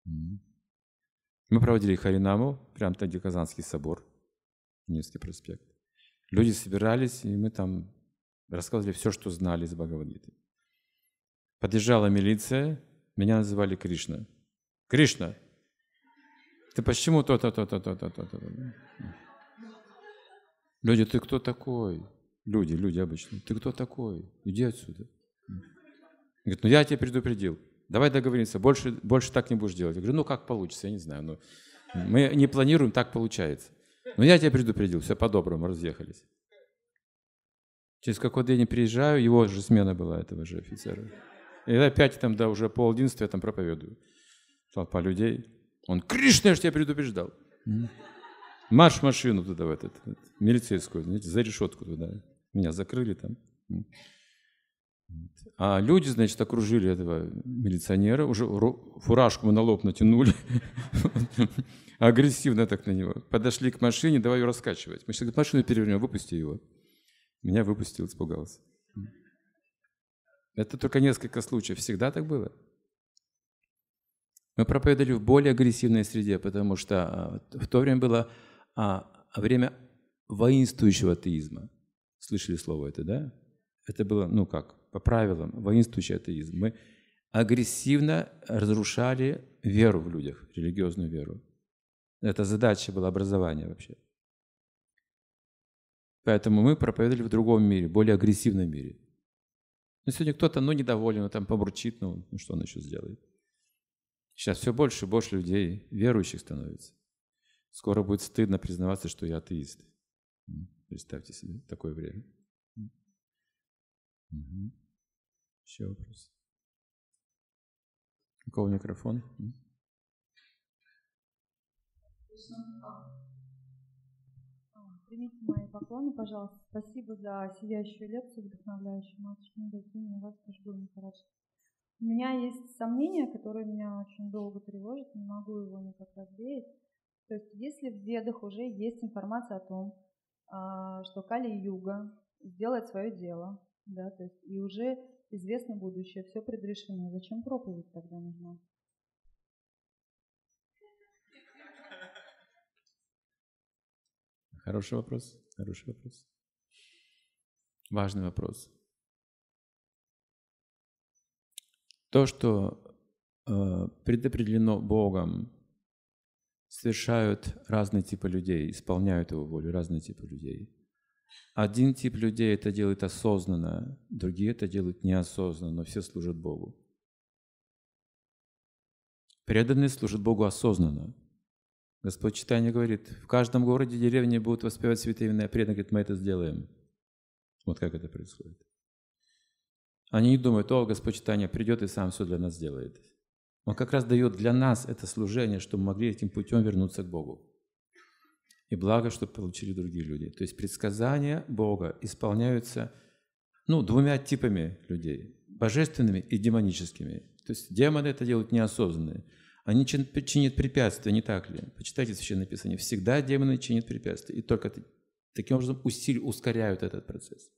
Мы проводили Харинаму, прямо там, где Казанский собор, Невский проспект. Люди собирались, и мы там рассказывали все, что знали из Бхагавадгиты. Подъезжала милиция, меня называли Кришна. Кришна, ты почему то-то, то-то, то-то, то-то? Люди, ты кто такой? Люди, люди обычные. Ты кто такой? Иди отсюда. Говорит, ну я тебя предупредил. Давай договоримся, больше, больше так не будешь делать. Я говорю, ну как получится, я не знаю. Но мы не планируем, так получается. Но я тебя предупредил, все по-доброму, разъехались. Через какой-то день приезжаю, его же смена была, этого же офицера. И опять там, да, уже пол одиннадцатого я там проповедую. Толпа людей. Он, Кришна, я же тебя предупреждал. Марш машину туда, в этот, милицейскую, знаете, за решетку туда. Меня закрыли там. А люди, значит, окружили этого милиционера, уже фуражку на лоб натянули, *laughs* агрессивно так на него. Подошли к машине, давай ее раскачивать. Мы сейчас машину перевернем, выпусти его. Меня выпустил, испугался. Это только несколько случаев. Всегда так было. Мы проповедовали в более агрессивной среде, потому что а, в то время было а, время воинствующего атеизма. Слышали слово это, да? Это было, ну как, по правилам, воинствующий атеизм. Мы агрессивно разрушали веру в людях, религиозную веру. Это задача была образования вообще. Поэтому мы проповедовали в другом мире, более агрессивном мире. Но сегодня кто-то, ну, недоволен, там побурчит, ну, ну, что он еще сделает? Сейчас все больше и больше людей верующих становится. Скоро будет стыдно признаваться, что я атеист. Представьте себе такое время. Угу. Еще вопрос. У кого микрофон? Примите мои поклоны, пожалуйста. Спасибо за сияющую лекцию, вдохновляющую матушку Магазине. Вас тоже был Махарадж. У меня есть сомнения, которые меня очень долго тревожат, не могу его никак развеять. То есть если в ведах уже есть информация о том, а, что Кали-юга сделает свое дело, да, то есть и уже известно будущее, все предрешено, зачем проповедь тогда нужна? Хороший вопрос, хороший вопрос. Важный вопрос. То, что э, предопределено Богом, совершают разные типы людей, исполняют Его волю, разные типы людей. Один тип людей это делает осознанно, другие это делают неосознанно, но все служат Богу. Преданные служат Богу осознанно. Господь Читание говорит, в каждом городе, деревне будут воспевать святые имена, преданные говорит, мы это сделаем. Вот как это происходит. Они не думают, о, Господь Читание придет и сам все для нас сделает. Он как раз дает для нас это служение, чтобы мы могли этим путем вернуться к Богу. И благо, чтобы получили другие люди. То есть предсказания Бога исполняются ну, двумя типами людей. Божественными и демоническими. То есть демоны это делают неосознанно. Они чинят препятствия, не так ли? Почитайте Священное Писание. Всегда демоны чинят препятствия. И только таким образом усили, ускоряют этот процесс.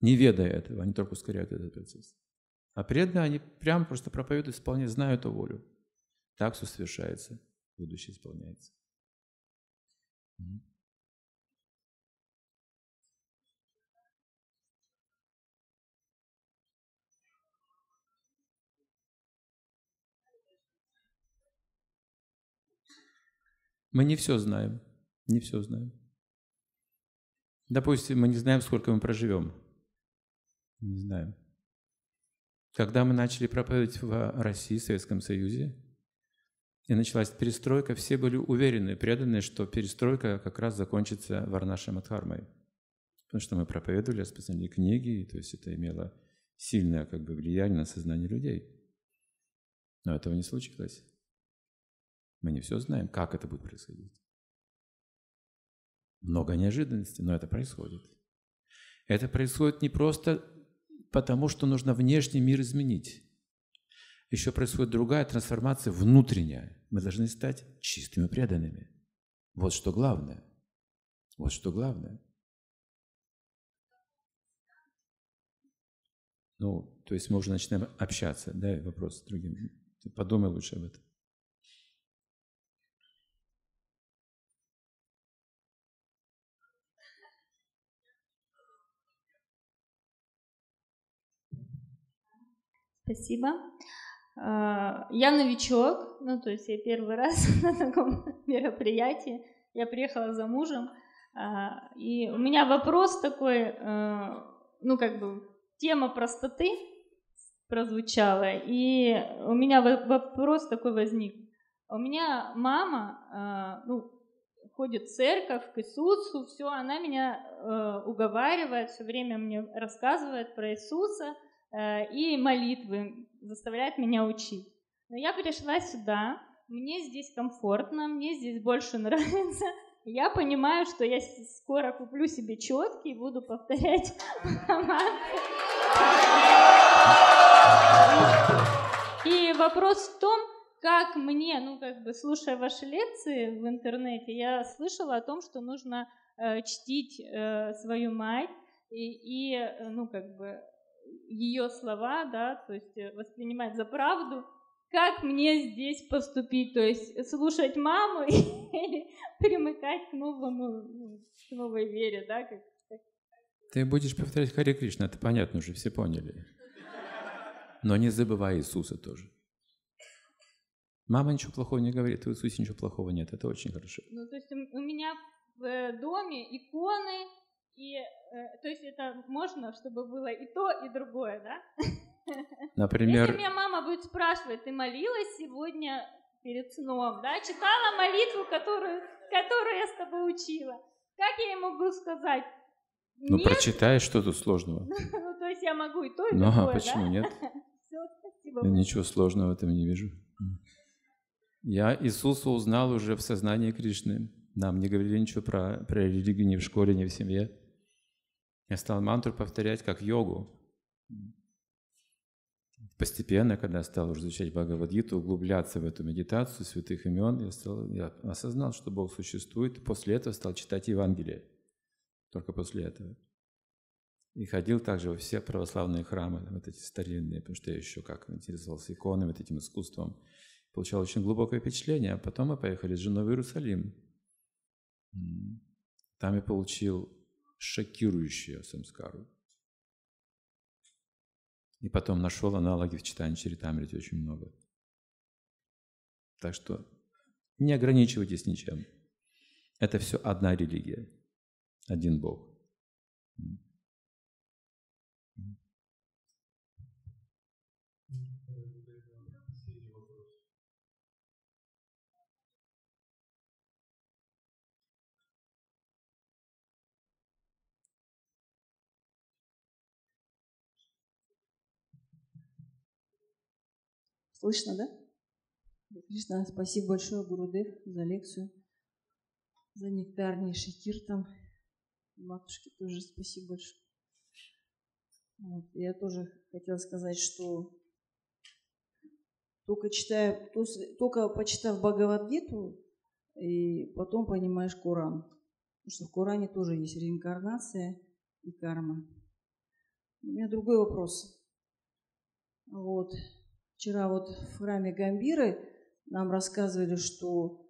Не ведая этого, они только ускоряют этот процесс. А преданные, они прямо просто проповедуют, исполняют, знают эту волю. Так все совершается, будущее исполняется. Мы не все знаем, не все знаем. Допустим, мы не знаем, сколько мы проживем. Не знаем. Когда мы начали проповедовать в России, в Советском Союзе, и началась перестройка, все были уверены, преданы, что перестройка как раз закончится Варнашем Адхармой. Потому что мы проповедовали, распространили книги, то есть это имело сильное как бы, влияние на сознание людей. Но этого не случилось. Мы не все знаем, как это будет происходить. Много неожиданностей, но это происходит. Это происходит не просто потому, что нужно внешний мир изменить. Еще происходит другая трансформация внутренняя. Мы должны стать чистыми преданными. Вот что главное. Вот что главное. Ну, то есть мы уже начинаем общаться, да, вопрос с другим. Ты подумай лучше об этом. Спасибо. А, я новичок, ну то есть я первый раз *laughs* на таком мероприятии. Я приехала за мужем, а, и у меня вопрос такой, а, ну как бы тема простоты прозвучала, и у меня вопрос такой возник. У меня мама, ну, ходит в церковь, к Иисусу, все, она меня уговаривает, все время мне рассказывает про Иисуса – и молитвы заставляет меня учить. Но я пришла сюда, мне здесь комфортно, мне здесь больше *laughs* нравится. Я понимаю, что я скоро куплю себе четки и буду повторять И вопрос в том, как мне, ну как бы слушая ваши лекции в интернете, я слышала о том, что нужно э, чтить э, свою мать и, и ну как бы ее слова, да, то есть э, воспринимать за правду, как мне здесь поступить, то есть слушать маму *laughs* или примыкать к новому, ну, к новой вере, да, как, Ты будешь повторять Хари Кришна, это понятно уже, все поняли. Но не забывай Иисуса тоже. Мама ничего плохого не говорит, в Иисусе ничего плохого нет, это очень хорошо. Ну, то есть у меня в э, доме иконы, и, э, то есть это можно, чтобы было и то, и другое, да? Например... Если меня мама будет спрашивать, ты молилась сегодня перед сном, да? Читала молитву, которую, которую я с тобой учила. Как я ей могу сказать? Ну, прочитай, что тут сложного. *laughs* ну, то есть я могу и то, и ну, другое, а почему *laughs* да? нет? Все, спасибо. Я ничего сложного в этом не вижу. Я Иисуса узнал уже в сознании Кришны. Нам не говорили ничего про, про религию ни в школе, ни в семье. Я стал мантру повторять как йогу. Постепенно, когда я стал уже изучать Бхагавадгиту, углубляться в эту медитацию святых имен, я, стал, я осознал, что Бог существует, и после этого стал читать Евангелие. Только после этого. И ходил также во все православные храмы, вот эти старинные, потому что я еще как интересовался иконами, вот этим искусством. Получал очень глубокое впечатление. А потом мы поехали с женой в Иерусалим. Там я получил шокирующую самскару. И потом нашел аналоги в читании Чаритамрити очень много. Так что не ограничивайтесь ничем. Это все одна религия, один Бог. Слышно, да? Кришна, спасибо большое, Гурудев, за лекцию, за нектарнейший киртан. Матушке тоже спасибо большое. Вот. Я тоже хотела сказать, что только читая, только почитав Бхагавадгиту, и потом понимаешь Коран. Потому что в Коране тоже есть реинкарнация и карма. У меня другой вопрос. Вот. Вчера вот в храме Гамбиры нам рассказывали, что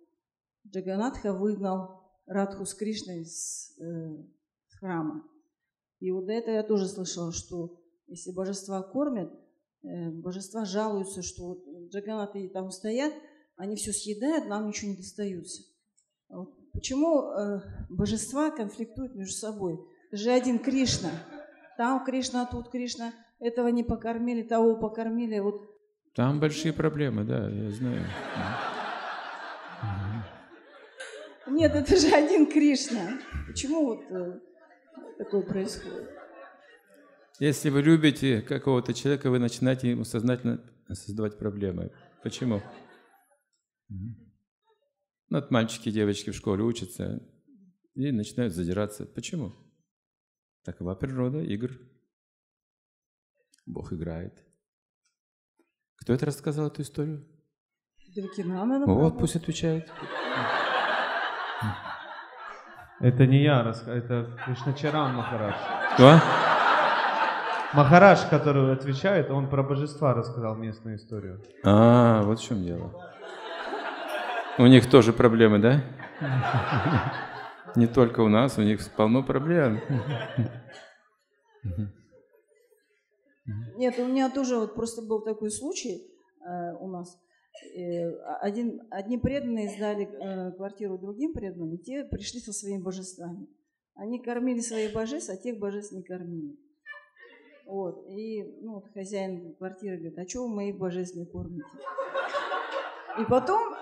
Джаганатха выгнал Радху с Кришной из, э, храма. И вот до этого я тоже слышала, что если божества кормят, э, божества жалуются, что вот Джаганаты там стоят, они все съедают, нам ничего не достаются. Вот. Почему э, божества конфликтуют между собой? Это же один Кришна. Там Кришна, тут Кришна. Этого не покормили, того покормили. Вот там большие проблемы, да, я знаю. Нет, это же один Кришна. Почему вот э, такое происходит? Если вы любите какого-то человека, вы начинаете ему сознательно создавать проблемы. Почему? Ну, вот мальчики и девочки в школе учатся и начинают задираться. Почему? Такова природа игр. Бог играет. Кто это рассказал, эту историю? Девакинана, Вот, пусть отвечает. Это не я, это Кришначаран Махарадж. Что? Махарадж, который отвечает, он про божества рассказал местную историю. А, вот в чем дело. У них тоже проблемы, да? Не только у нас, у них полно проблем. Нет, у меня тоже вот просто был такой случай э, у нас. Э, один, одни преданные сдали э, квартиру другим преданным, и те пришли со своими божествами. Они кормили своих божеств, а тех божеств не кормили. Вот. И ну, вот хозяин квартиры говорит, а что вы моих божеств не кормите? И потом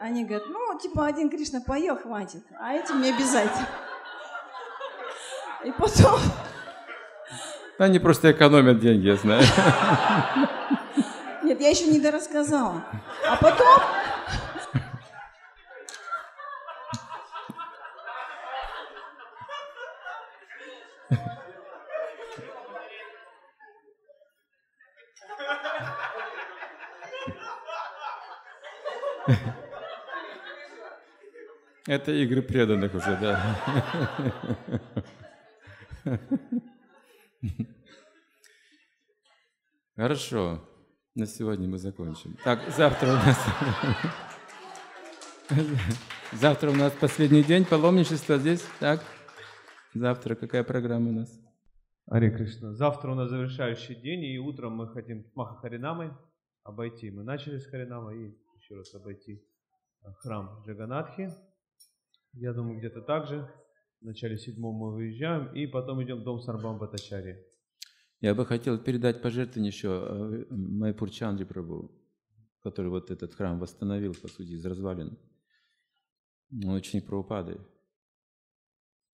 они говорят, ну, типа, один Кришна поел, хватит, а этим не обязательно. И потом они просто экономят деньги, я знаю. Нет, я еще не дорассказала. А потом... Это игры преданных уже, да. Хорошо. На сегодня мы закончим. Так, завтра у нас... Завтра у нас последний день паломничества здесь, так? Завтра какая программа у нас? Ари Кришна. Завтра у нас завершающий день, и утром мы хотим Маха Харинамой обойти. Мы начали с Харинама и еще раз обойти храм Джаганатхи. Я думаю, где-то так же. В начале седьмого мы выезжаем, и потом идем в дом Сарбам Батачари. Я бы хотел передать пожертвование еще э, Майпур Чандри Прабу, который вот этот храм восстановил, по сути, из развалин. Он очень правопады.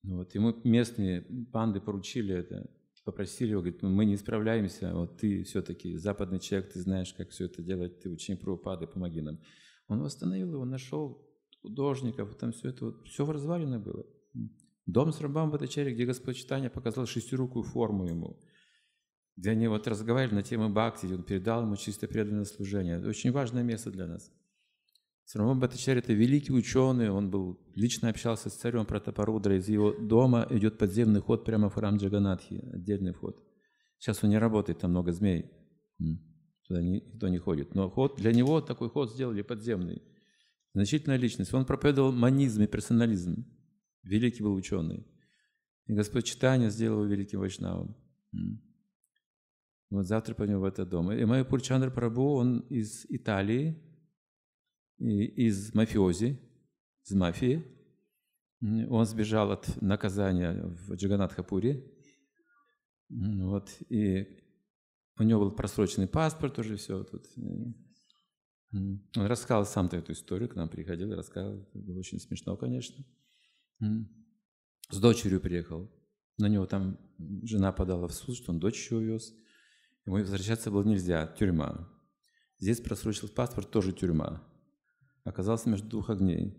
Вот. Ему местные панды поручили это, попросили его, говорит, мы не справляемся, вот ты все-таки западный человек, ты знаешь, как все это делать, ты очень правопады, помоги нам. Он восстановил его, нашел художников, там все это, вот, все в развалины было. Дом с рабам в Батачаре, где Господь Читания показал шестирукую форму ему. Где они вот разговаривали на тему бхакти, он передал ему чисто преданное служение. Это очень важное место для нас. Срамон Батачарь – это великий ученый, он был, лично общался с царем Пратапарудра, из его дома идет подземный ход прямо в храм Джаганатхи, отдельный вход. Сейчас он не работает, там много змей, туда никто не ходит. Но ход, для него такой ход сделали подземный. Значительная личность. Он проповедовал манизм и персонализм. Великий был ученый. И Господь Читания сделал великим вайшнавом. Вот завтра пойдем в этот дом. И мой Пурчандр Прабу, он из Италии, из мафиози, из мафии. Он сбежал от наказания в Джаганатхапуре. Вот, и у него был просроченный паспорт, уже все тут. Он рассказал сам-то эту историю, к нам приходил и рассказал. Было очень смешно, конечно. С дочерью приехал. На него там жена подала в суд, что он дочь еще увез. Ему возвращаться было нельзя, тюрьма. Здесь просрочил паспорт, тоже тюрьма оказался между двух огней.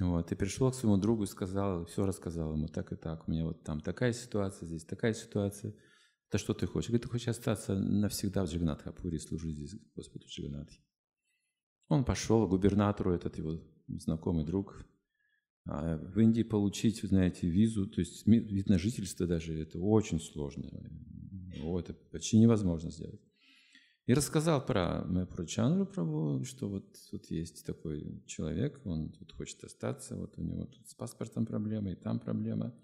Вот, и пришел к своему другу и сказал, все рассказал ему, так и так, у меня вот там такая ситуация, здесь такая ситуация. Да что ты хочешь? Говорит, ты хочешь остаться навсегда в Джаганатхапуре служить здесь Господу Джаганатхи. Он пошел к губернатору, этот его знакомый друг, а в Индии получить, знаете, визу, то есть вид на жительство даже, это очень сложно. Это почти невозможно сделать. И рассказал про Мэпручанру Прабу, что вот тут есть такой человек, он тут хочет остаться, вот у него тут с паспортом проблема, и там проблема.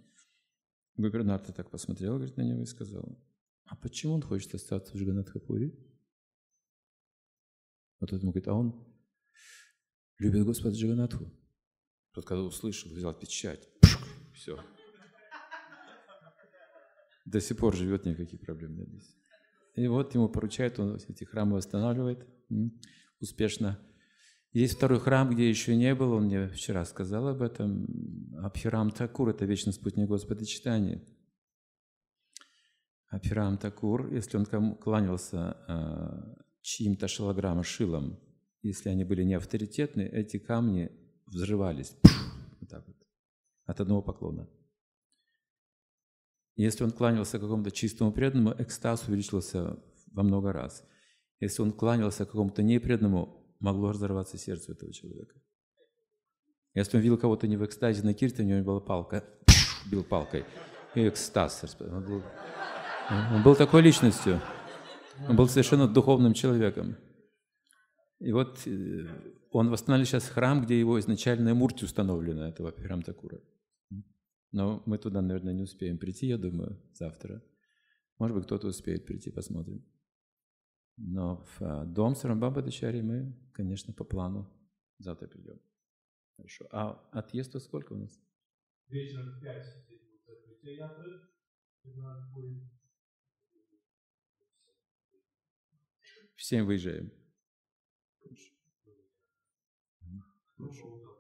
Губернатор так посмотрел, говорит, на него и сказал, а почему он хочет остаться в Джаганатхапуре? Вот ему говорит, а он любит Господа Джаганатху. Тот, когда услышал, взял печать, пшук, все. До сих пор живет, никаких проблем нет здесь. И вот ему поручают, он эти храмы восстанавливает успешно. Есть второй храм, где еще не был, он мне вчера сказал об этом. Абхирам Такур – это вечный спутник Господа читания. Абхирам Такур, если он кланялся э, чьим-то шалограмма шилом, если они были не авторитетны, эти камни взрывались вот так вот, от одного поклона. Если он кланялся какому-то чистому преданному, экстаз увеличился во много раз. Если он кланялся какому-то непреданному, могло разорваться сердце этого человека. Если он видел кого-то не в экстазе на кирте, у него была палка, бил палкой. И экстаз. Он был, он был такой личностью. Он был совершенно духовным человеком. И вот э, он восстановил сейчас храм, где его изначальная мурти установлена, этого Пирам Такура. Но мы туда, наверное, не успеем прийти, я думаю, завтра. Может быть, кто-то успеет прийти, посмотрим. Но в а, дом Сарамбаба Дачари мы, конечно, по плану завтра придем. Хорошо. А отъезд то сколько у нас? Вечером в 5 В 7 выезжаем. Хорошо. Угу.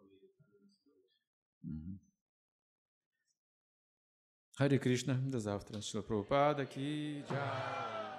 Хари Кришна, до завтра. Шила Прабхупада ки джай.